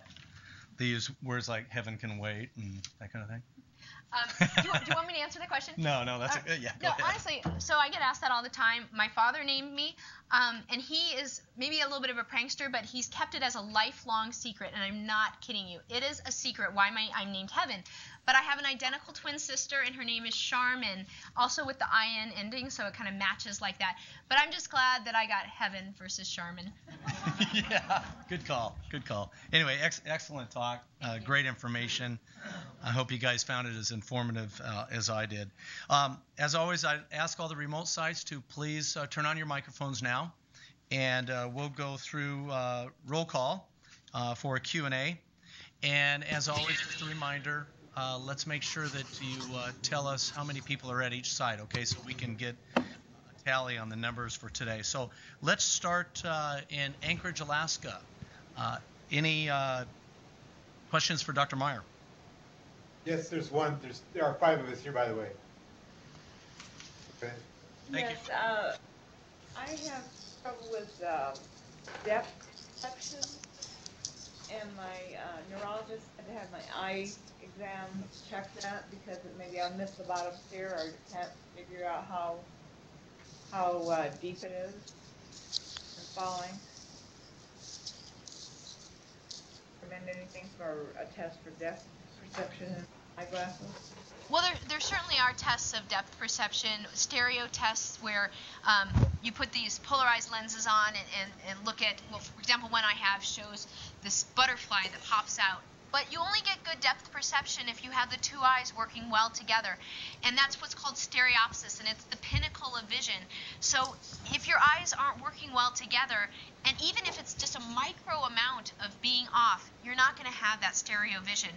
They use words like "heaven can wait" and that kind of thing. Um, do, you, do you want me to answer the question? No, no, that's Uh, a, yeah. No, honestly, so I get asked that all the time. My father named me, um, and he is maybe a little bit of a prankster, but he's kept it as a lifelong secret, and I'm not kidding you. It is a secret why my I'm named Heaven. But I have an identical twin sister, and her name is Charmin, also with the IN ending, so it kind of matches like that. But I'm just glad that I got Heaven versus Charmin. yeah, good call. Good call. Anyway, ex- excellent talk. Uh, great information. I hope you guys found it as informative uh, as I did. Um, as always, I ask all the remote sites to please uh, turn on your microphones now, and uh, we'll go through uh, roll call uh, for a Q&A. And as always, just a reminder, uh, let's make sure that you uh, tell us how many people are at each site, okay, so we can get a tally on the numbers for today. So let's start uh, in Anchorage, Alaska. Uh, any uh, questions for Dr. Mayer? Yes, there's one. There's there are five of us here, by the way. Okay. Thank you. yes, uh, I have trouble with uh, depth perception, and my uh, neurologist had to have my eye exam check that because maybe I missed the bottom tier or can't figure out how how uh, deep it is in falling. Recommend anything for a test for depth perception in eyeglasses? Well, there, there certainly are tests of depth perception, stereo tests where um, you put these polarized lenses on and, and, and look at, well, for example, one I have shows this butterfly that pops out. But you only get good depth perception if you have the two eyes working well together. And that's what's called stereopsis, and it's the pinnacle of vision. So if your eyes aren't working well together, and even if it's just a micro amount of being off, you're not going to have that stereo vision.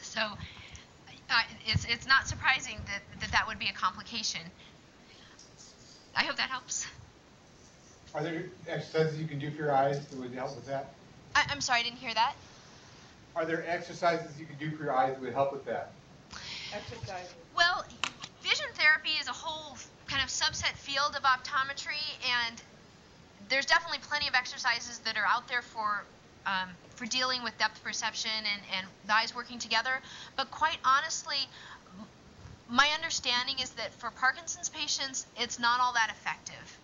So uh, it's, it's not surprising that, that that would be a complication. I hope that helps. Are there exercises you can do for your eyes that would help with that? I, I'm sorry, I didn't hear that. Are there exercises you can do for your eyes that would help with that? Exercises. Well, vision therapy is a whole kind of subset field of optometry, and there's definitely plenty of exercises that are out there for um, for dealing with depth perception and, and the eyes working together. But quite honestly, my understanding is that for Parkinson's patients, it's not all that effective.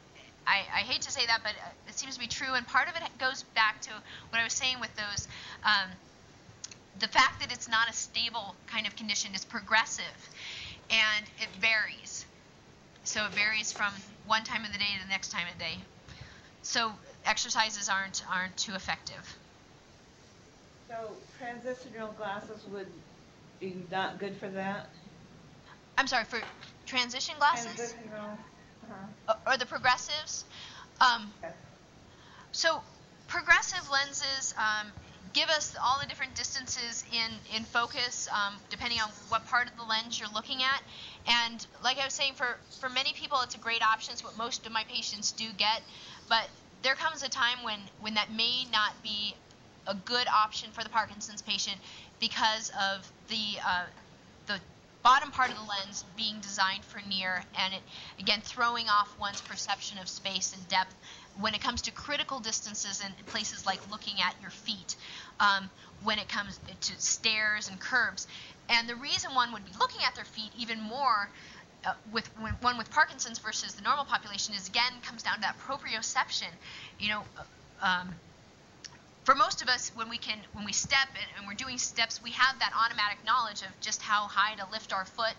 I, I hate to say that, but uh, it seems to be true, and part of it goes back to what I was saying with those. Um, the fact that it's not a stable kind of condition is progressive and it varies. So it varies from one time of the day to the next time of the day. So exercises aren't aren't too effective. So transitional glasses would be not good for that? I'm sorry for transition glasses Transitional, uh-huh. or, or the progressives. Um, Okay. So progressive lenses um, give us all the different distances in, in focus um, depending on what part of the lens you're looking at. And like I was saying, for, for many people, it's a great option. It's what most of my patients do get. But there comes a time when, when that may not be a good option for the Parkinson's patient because of the uh, the bottom part of the lens being designed for near and it again throwing off one's perception of space and depth when it comes to critical distances and places like looking at your feet um, when it comes to stairs and curbs. And the reason one would be looking at their feet even more uh, with when, one with Parkinson's versus the normal population is again comes down to that proprioception. You know uh, um, for most of us when we can when we step and, and we're doing steps we have that automatic knowledge of just how high to lift our foot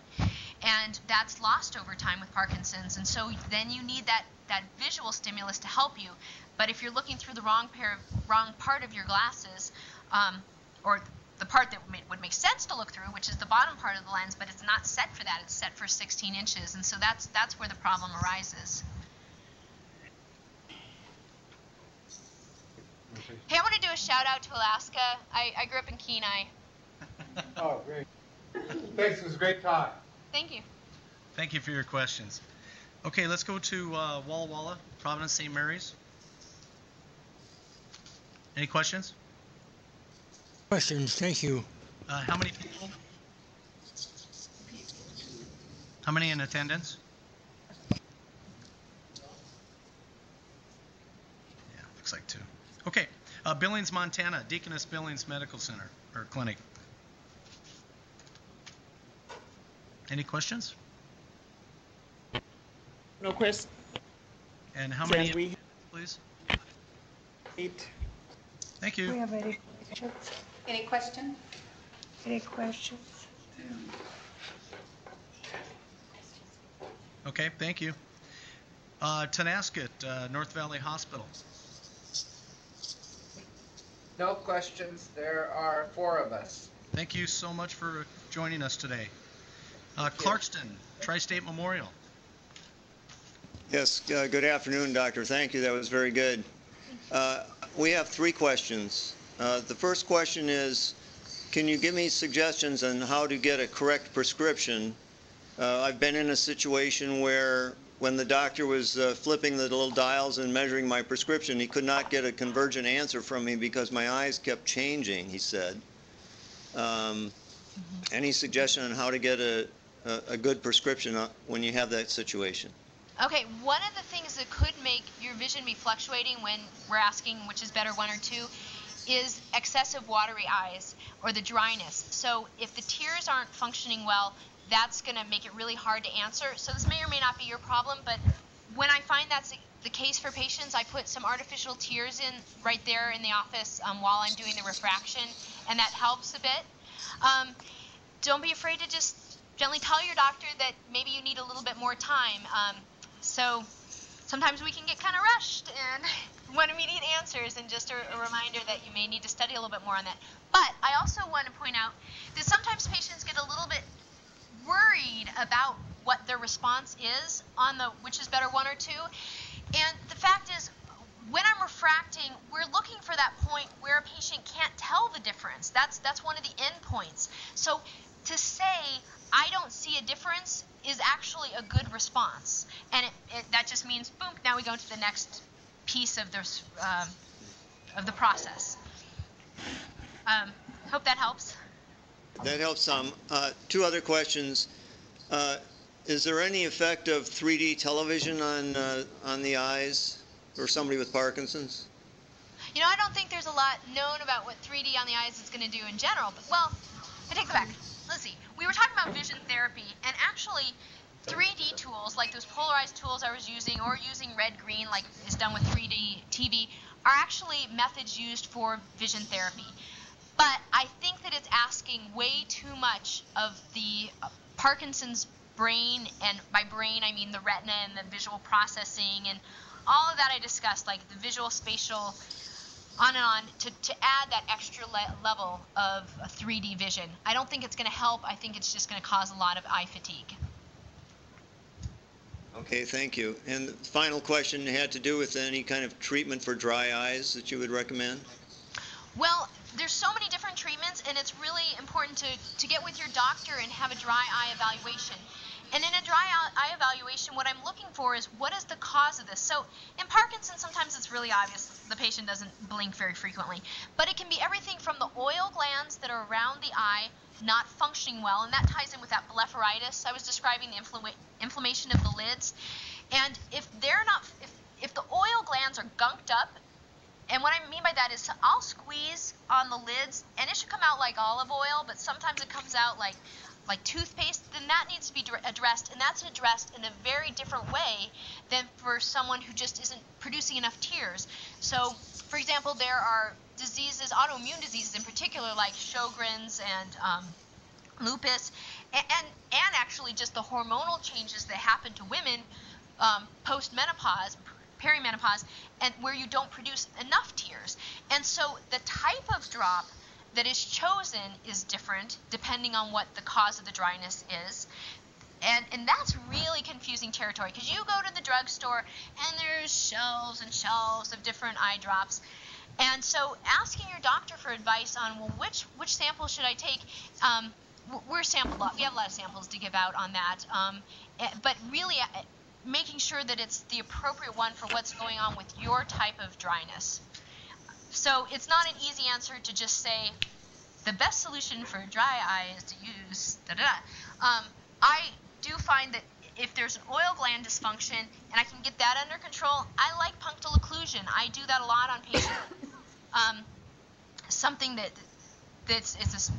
and that's lost over time with parkinson's and so then you need that that visual stimulus to help you but if you're looking through the wrong pair of, wrong part of your glasses um, or the part that would make sense to look through which is the bottom part of the lens but it's not set for that it's set for 16 inches and so that's that's where the problem arises hey i want to do a shout out to alaska i, I grew up in kenai Oh, great. Thanks. It was a great talk. Thank you Thank you for your questions. Okay, let's go to uh, Walla Walla, Providence St. Mary's. Any questions? Questions, thank you. Uh, how many people? How many in attendance? Yeah, looks like two. Okay, Uh, Billings, Montana, Deaconess Billings Medical Center or Clinic. Any questions? No question. And how Can many, we please? eight? Thank Do we you. have any questions? Any questions? Any questions? Okay, thank you. Uh, Tonasket, uh, North Valley Hospital. No questions. There are four of us. Thank you so much for joining us today. Uh, Clarkston, Tri-State Memorial. Yes, uh, good afternoon, Doctor. Thank you. That was very good. Uh, we have three questions. Uh, the first question is, can you give me suggestions on how to get a correct prescription? Uh, I've been in a situation where when the doctor was uh, flipping the little dials and measuring my prescription, he could not get a convergent answer from me because my eyes kept changing, he said. Um, any suggestion on how to get a, a, good prescription when you have that situation? Okay, one of the things that could make your vision be fluctuating when we're asking which is better, one or two, is excessive watery eyes or the dryness. So if the tears aren't functioning well, that's going to make it really hard to answer. So this may or may not be your problem, but when I find that's the case for patients, I put some artificial tears in right there in the office um, while I'm doing the refraction, and that helps a bit. Um, don't be afraid to just gently tell your doctor that maybe you need a little bit more time. Um, so sometimes we can get kind of rushed and want immediate answers, and just a, a reminder that you may need to study a little bit more on that. But I also want to point out that sometimes patients get a little bit worried about what their response is on the which is better one or two. And the fact is, when I'm refracting, we're looking for that point where a patient can't tell the difference. That's that's one of the endpoints. So to say I don't see a difference is actually a good response, and it, it, that just means boom. Now we go to the next piece of this um, of the process. Um, hope that helps. That helps some. Uh, two other questions. Uh, is there any effect of 3D television on uh, on the eyes for somebody with Parkinson's? You know, I don't think there's a lot known about what 3D on the eyes is going to do in general. But well, I take it back. We were talking about vision therapy, and actually, 3D tools like those polarized tools I was using, or using red green like is done with 3D TV, are actually methods used for vision therapy. But I think that it's asking way too much of the uh, Parkinson's brain, and by brain I mean the retina and the visual processing and all of that I discussed, like the visual, spatial, on and on, to, to add that extra le- level of 3D vision. I don't think it's going to help. I think it's just going to cause a lot of eye fatigue. Okay, thank you. And the final question had to do with any kind of treatment for dry eyes that you would recommend? Well, there's so many different treatments, and it's really important to, to get with your doctor and have a dry eye evaluation. And in a dry eye evaluation, what I'm looking for is what is the cause of this. So in Parkinson's, sometimes it's really obvious. The patient doesn't blink very frequently. But it can be everything from the oil glands that are around the eye not functioning well, and that ties in with that blepharitis I was describing, the infl- inflammation of the lids. And if they're not, if, if the oil glands are gunked up, and what I mean by that is I'll squeeze on the lids, and it should come out like olive oil, but sometimes it comes out like like toothpaste, then that needs to be addressed, and that's addressed in a very different way than for someone who just isn't producing enough tears. So, for example, there are diseases, autoimmune diseases in particular, like Sjogren's and um, lupus, and, and, and actually just the hormonal changes that happen to women um, post menopause, perimenopause, and where you don't produce enough tears. And so the type of drop that is chosen is different depending on what the cause of the dryness is. And, and that's really confusing territory because you go to the drugstore and there's shelves and shelves of different eye drops. And so asking your doctor for advice on, well, which, which sample should I take? Um, we're sampled, we have a lot of samples to give out on that. Um, but really uh, making sure that it's the appropriate one for what's going on with your type of dryness. So it's not an easy answer to just say the best solution for dry eye is to use da da. Um, I do find that if there's an oil gland dysfunction and I can get that under control, I like punctal occlusion. I do that a lot on patients. um, something that that's it's a,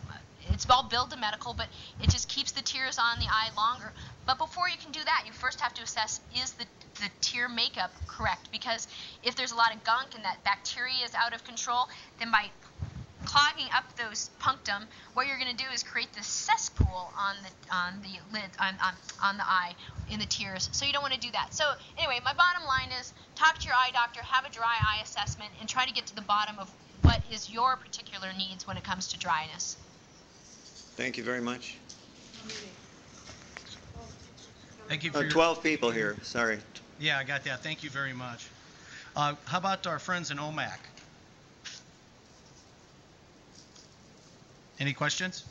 it's all billed to medical, but it just keeps the tears on the eye longer. But before you can do that, you first have to assess is the the tear makeup correct? Because if there's a lot of gunk and that bacteria is out of control, then by clogging up those punctum, what you're going to do is create this cesspool on the on the lid on, on on the eye in the tears. So you don't want to do that. So anyway, my bottom line is talk to your eye doctor, have a dry eye assessment, and try to get to the bottom of what is your particular needs when it comes to dryness. Thank you very much. Thank you for Uh, your, 12 people here, sorry. Yeah, I got that. Thank you very much. Uh, how about our friends in OMAC? Any questions?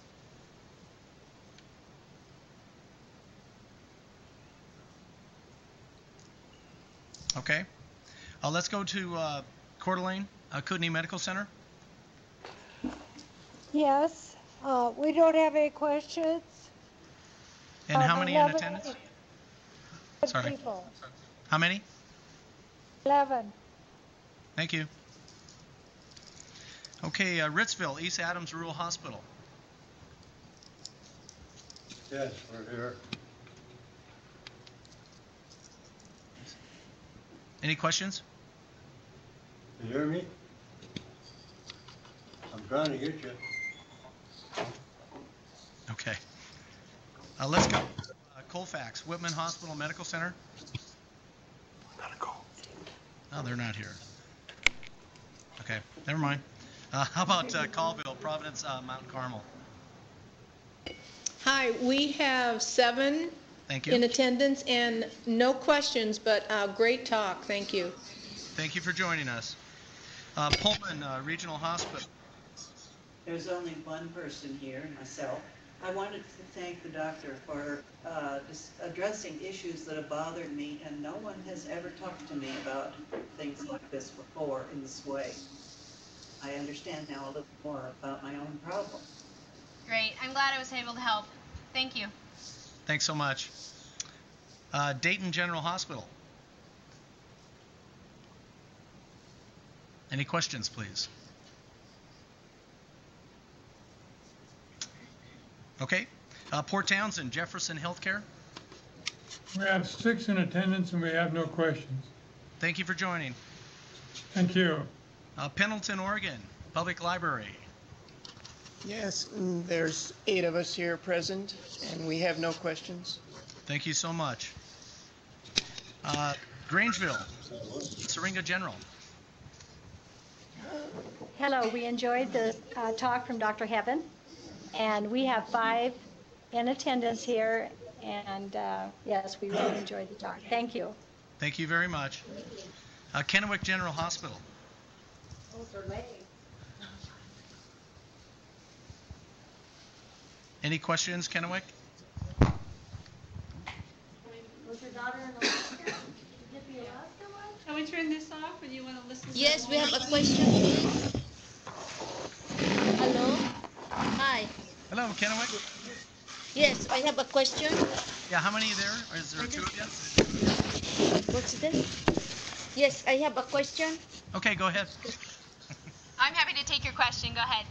Okay. Uh, let's go to uh, Coeur d'Alene, uh, Kootenai Medical Center. Yes, uh, we don't have any questions. And how many in attendance? Sorry. people. How many? 11. Thank you. Okay, uh, Ritzville, East Adams Rural Hospital. Yes, we're here. Any questions? You hear me? I'm trying to get you. Okay. Uh, let's go. Uh, Colfax, Whitman Hospital Medical Center. Oh, they're not here. Okay, never mind. Uh, how about uh, Colville, Providence, uh, Mount Carmel? Hi, we have seven Thank you. in attendance and no questions, but uh, great talk. Thank you. Thank you for joining us. Uh, Pullman uh, Regional Hospital. There's only one person here, myself. I wanted to thank the doctor for uh, addressing issues that have bothered me, and no one has ever talked to me about things like this before in this way. I understand now a little more about my own problem. Great. I'm glad I was able to help. Thank you. Thanks so much. Uh, Dayton General Hospital. Any questions, please? Okay. Uh, Port Townsend, Jefferson Healthcare. We have six in attendance and we have no questions. Thank you for joining. Thank you. Uh, Pendleton, Oregon, Public Library. Yes, there's eight of us here present, and we have no questions. Thank you so much. Uh, Grangeville, Syringa General. Hello, we enjoyed the uh, talk from Dr. Heaven, and we have five in attendance here, and uh, yes, we really enjoyed the talk. Thank you. Thank you very much. Uh, Kennewick General Hospital. Any questions, Kennewick? Was your daughter in Can we turn this off and you want to listen to Yes, we have a question, please. Hello? Hi. Hello, Kennewick. Yes, I have a question. Yeah, how many are there? Or is there two of you? What's this? Yes, I have a question. Okay, go ahead. I'm happy to take your question. Go ahead.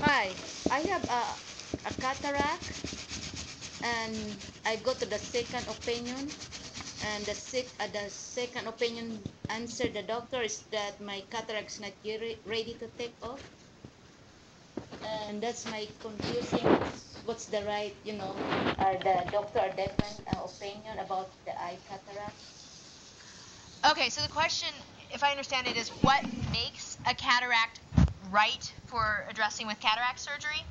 Hi, I have a, a cataract and I go to the second opinion and the, sec, uh, the second opinion answer the doctor is that my cataract is not yet ready to take off. And that's my confusing what's the right, you know, are the doctor are different uh, opinion about the eye cataract? Okay, so the question, if I understand it, is what makes a cataract right for addressing with cataract surgery?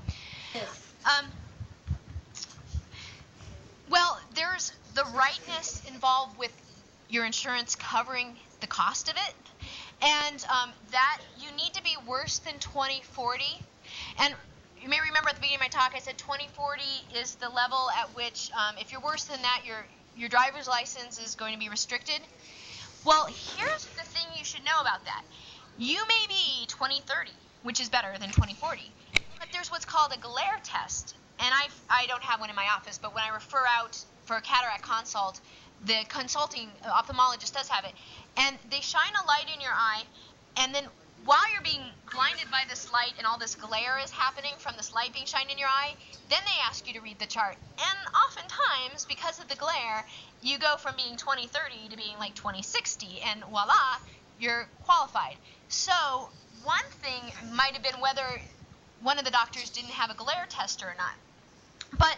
Yes. Um, well, there's the rightness involved with your insurance covering the cost of it, and um, that you need to be worse than 2040. And you may remember at the beginning of my talk, I said 2040 is the level at which, um, if you're worse than that, your your driver's license is going to be restricted. Well, here's the thing you should know about that. You may be 2030, which is better than 2040, but there's what's called a glare test. And I, I don't have one in my office, but when I refer out for a cataract consult, the consulting ophthalmologist does have it. And they shine a light in your eye, and then while you're being blinded by this light and all this glare is happening from this light being shined in your eye, then they ask you to read the chart. And oftentimes, because of the glare, you go from being 2030 to being like 2060, and voila, you're qualified. So, one thing might have been whether one of the doctors didn't have a glare tester or not. But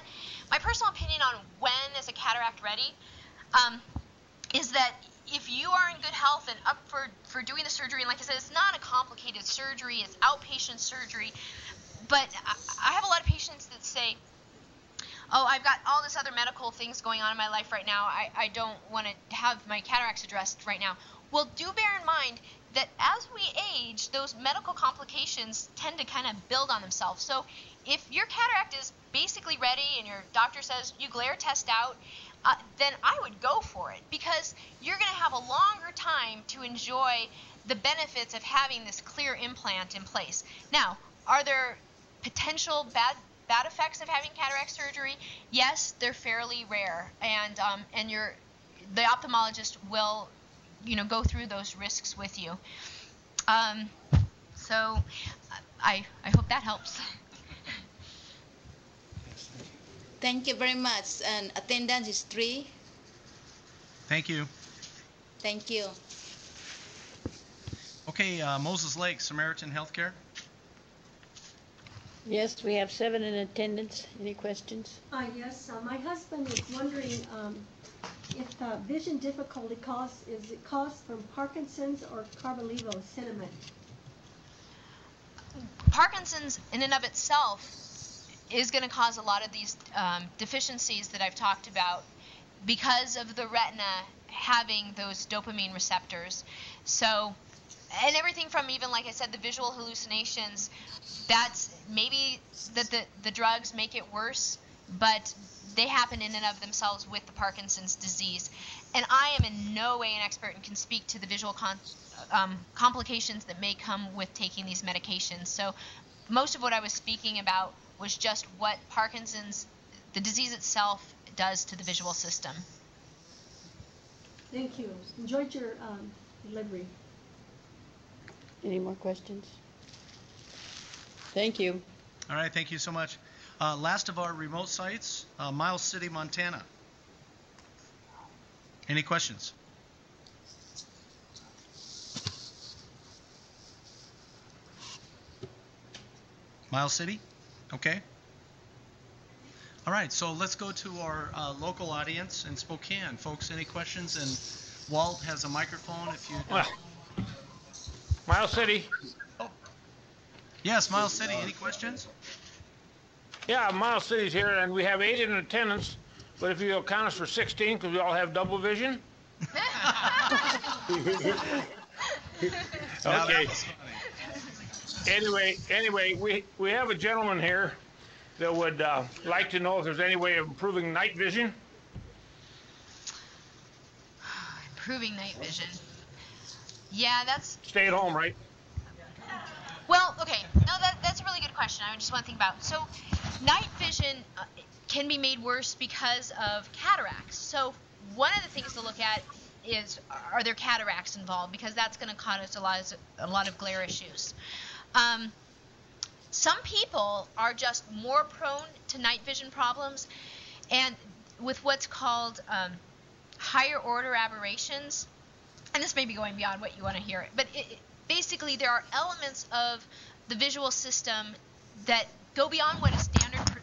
my personal opinion on when is a cataract ready um, is that if you are in good health and up for, for doing the surgery, and like I said, it's not a complicated surgery, it's outpatient surgery. But I, I have a lot of patients that say, oh, I've got all this other medical things going on in my life right now. I, I don't want to have my cataracts addressed right now. Well, do bear in mind that as we age, those medical complications tend to kind of build on themselves. So if your cataract is basically ready and your doctor says you glare test out, uh, then I would go for it because you're going to have a longer time to enjoy the benefits of having this clear implant in place. Now, are there potential bad bad effects of having cataract surgery? Yes, they're fairly rare, and um, and your the ophthalmologist will you know go through those risks with you. Um, so I I hope that helps. Thank you very much. And attendance is three. Thank you. Thank you. Okay, uh, Moses Lake, Samaritan Healthcare. Yes, we have seven in attendance. Any questions? Uh, yes, uh, my husband is wondering um, if uh, vision difficulty caused, is it caused from Parkinson's or carbolino Sinemet? Parkinson's, in and of itself, is going to cause a lot of these um, deficiencies that I've talked about because of the retina having those dopamine receptors. So, and everything from even, like I said, the visual hallucinations, that's maybe that the, the drugs make it worse, but they happen in and of themselves with the Parkinson's disease. And I am in no way an expert and can speak to the visual con- um, complications that may come with taking these medications. So, most of what I was speaking about was just what Parkinson's, the disease itself, does to the visual system. Thank you. Enjoyed your um, delivery. Any more questions? Thank you. All right, thank you so much. Uh, last of our remote sites, uh, Miles City, Montana. Any questions? Miles City? Okay. All right, so let's go to our uh, local audience in Spokane. Folks, any questions? And Walt has a microphone if you. Well, Miles City. Oh. Yes, Miles City. Any questions? Yeah, Miles City's here, and we have eight in attendance. But if you'll count us for 16, because we all have double vision. okay. Anyway, anyway, we we have a gentleman here that would uh, like to know if there's any way of improving night vision. Improving night vision. Yeah, that's Stay at home, right? Well, okay. No, that, that's a really good question. I just want to think about. So, night vision uh, can be made worse because of cataracts. So, one of the things to look at is are there cataracts involved because that's going to cause a lot of, a lot of glare issues. Um, some people are just more prone to night vision problems, and with what's called um, higher order aberrations, and this may be going beyond what you want to hear, but it, basically there are elements of the visual system that go beyond what a standard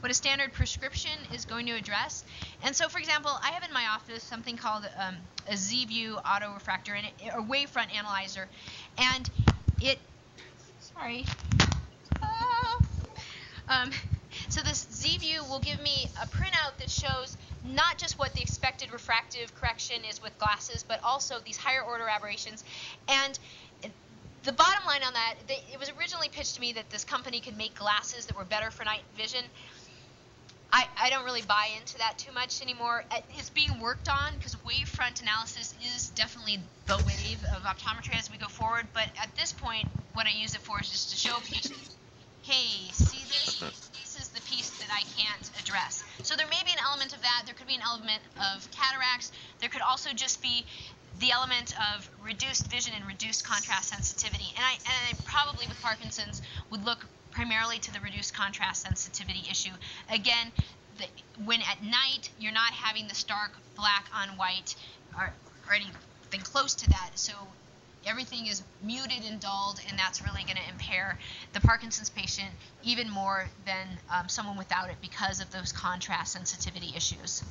what a standard prescription is going to address. And so, for example, I have in my office something called um, a Z-View autorefractor and a wavefront analyzer, and it sorry. Ah. Um, so this Z-View will give me a printout that shows not just what the expected refractive correction is with glasses, but also these higher order aberrations. And the bottom line on that, they, it was originally pitched to me that this company could make glasses that were better for night vision. I, I don't really buy into that too much anymore. It's being worked on because wavefront analysis is definitely the wave of optometry as we go forward. But at this point, what I use it for is just to show patients, hey, see this? This is the piece that I can't address. So there may be an element of that. There could be an element of cataracts. There could also just be the element of reduced vision and reduced contrast sensitivity. And I, and I probably with Parkinson's would look primarily to the reduced contrast sensitivity issue. Again, the, when at night you're not having the stark black on white or, or anything close to that. So everything is muted and dulled, and that's really going to impair the Parkinson's patient even more than um, someone without it because of those contrast sensitivity issues.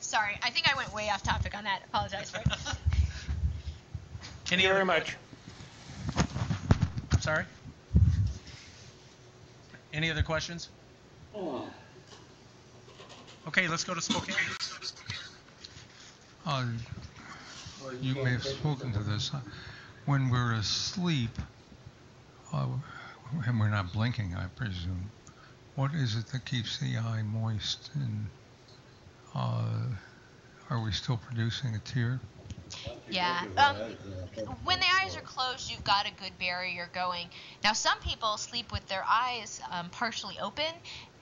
Sorry, I think I went way off topic on that. Apologize for it. Thank you very much. Sorry? Any other questions? Okay, let's go to Spokane. Uh, you may have spoken to this. When we're asleep, uh, and we're not blinking, I presume, what is it that keeps the eye moist? And uh, are we still producing a tear? Yeah. Um, when the eyes are closed, you've got a good barrier going. Now, some people sleep with their eyes um, partially open,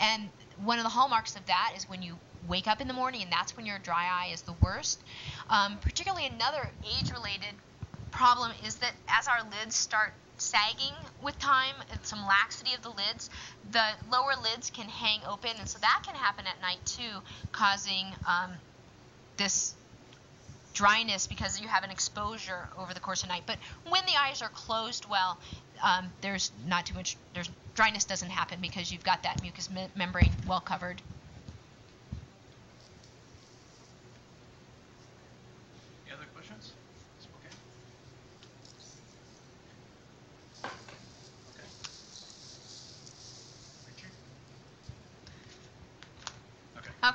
and one of the hallmarks of that is when you wake up in the morning, and that's when your dry eye is the worst. Um, particularly, another age-related problem is that as our lids start sagging with time, some laxity of the lids, the lower lids can hang open, and so that can happen at night too, causing um, this dryness because you have an exposure over the course of night. But when the eyes are closed well, um, there's not too much. There's dryness doesn't happen because you've got that mucous me- membrane well covered. Any other questions? Spokane?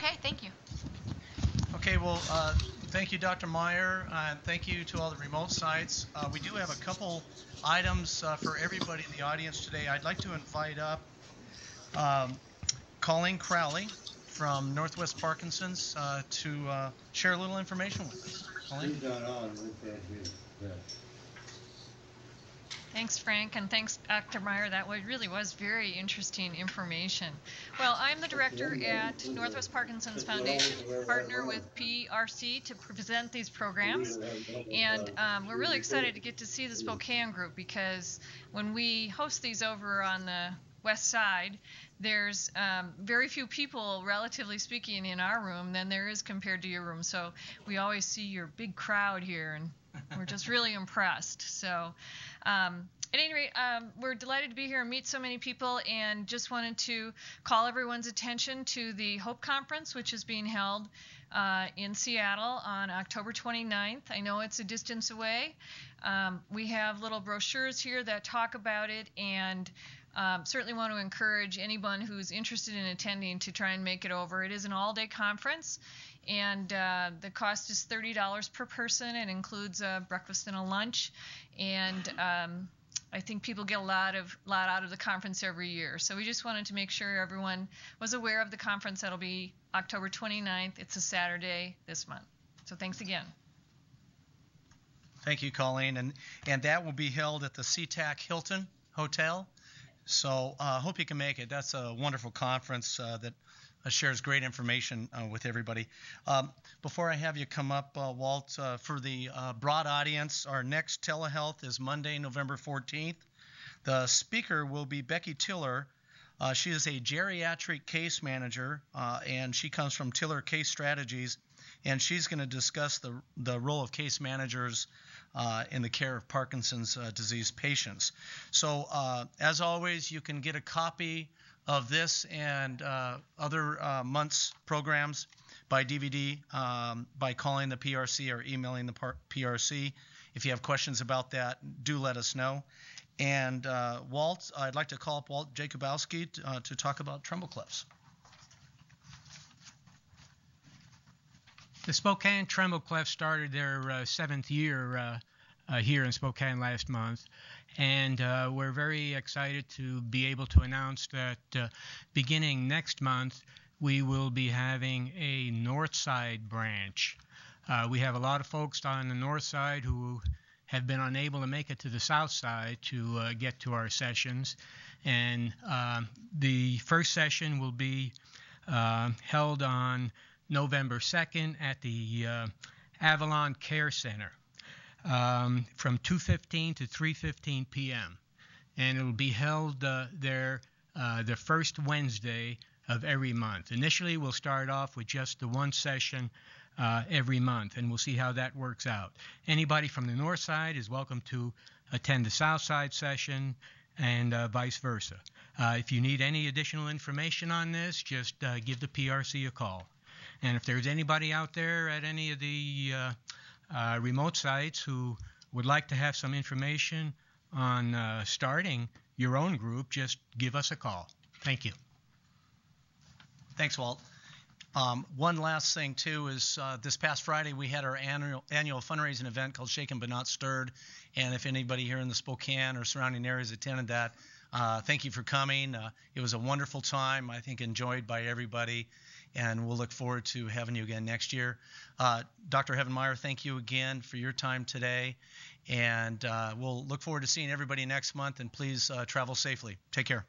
Okay, thank you. Okay, well, uh, thank you, Dr. Mayer, and thank you to all the remote sites. Uh, we do have a couple items uh, for everybody in the audience today. I'd like to invite up um, Colleen Crowley from Northwest Parkinson's uh, to uh, share a little information with us. Colleen? He's not on, we can't hear. Yeah. Thanks, Frank, and thanks, Dr. Mayer. That really was very interesting information. Well, I'm the director at Northwest Parkinson's Foundation, partner with PRC to present these programs, and um, we're really excited to get to see the Spokane group because when we host these over on the west side, there's um, very few people, relatively speaking, in our room than there is compared to your room. So we always see your big crowd here, and we're just really impressed. So, um, at any rate, um, we're delighted to be here and meet so many people, and just wanted to call everyone's attention to the Hope Conference, which is being held uh, in Seattle on October 29th. I know it's a distance away. Um, we have little brochures here that talk about it, and um, certainly want to encourage anyone who's interested in attending to try and make it over. It is an all-day conference, and uh, the cost is $30 per person. It includes a breakfast and a lunch, and um, I think people get a lot of lot out of the conference every year. So we just wanted to make sure everyone was aware of the conference. That'll be October 29th. It's a Saturday this month. So thanks again. Thank you, Colleen. And, and that will be held at the SeaTac Hilton Hotel. So I uh, hope you can make it. That's a wonderful conference uh, that uh, shares great information uh, with everybody. Um, before I have you come up, uh, Walt, uh, for the broad audience, our next telehealth is Monday, November 14th. The speaker will be Becky Tiller. she is a geriatric case manager, and she comes from Tiller Case Strategies, and she's going to discuss the, the role of case managers uh, in the care of Parkinson's uh, disease patients. So, uh, as always, you can get a copy of this and uh, other uh, months' programs by DVD um, by calling the PRC or emailing the PRC. If you have questions about that, do let us know. And uh, Walt, I'd like to call up Walt Jacobowski to, to talk about tremble clefs. The Spokane Tremble Clef started their uh, seventh year uh, uh, here in Spokane last month, and uh, we're very excited to be able to announce that uh, beginning next month, we will be having a north side branch. Uh, we have a lot of folks on the north side who have been unable to make it to the south side to get to our sessions, and the first session will be held on November 2nd at the uh, Avalon Care Center um, from 2:15 to 3:15 p.m. and it'll be held uh, there uh, the first Wednesday of every month. Initially, we'll start off with just the one session uh, every month, and we'll see how that works out. Anybody from the north side is welcome to attend the south side session, and uh, vice versa. Uh, if you need any additional information on this, just uh, give the PRC a call. And if there's anybody out there at any of the uh, remote sites who would like to have some information on uh, starting your own group, just give us a call. Thank you. Thanks, Walt. Um, one last thing too is uh, this past Friday we had our annual annual fundraising event called Shaken but Not Stirred, and if anybody here in the Spokane or surrounding areas attended that, uh, thank you for coming. Uh, it was a wonderful time, I think enjoyed by everybody, and we'll look forward to having you again next year. Uh, Dr. Heaven Mayer, thank you again for your time today, and uh, we'll look forward to seeing everybody next month. And please uh, travel safely. Take care.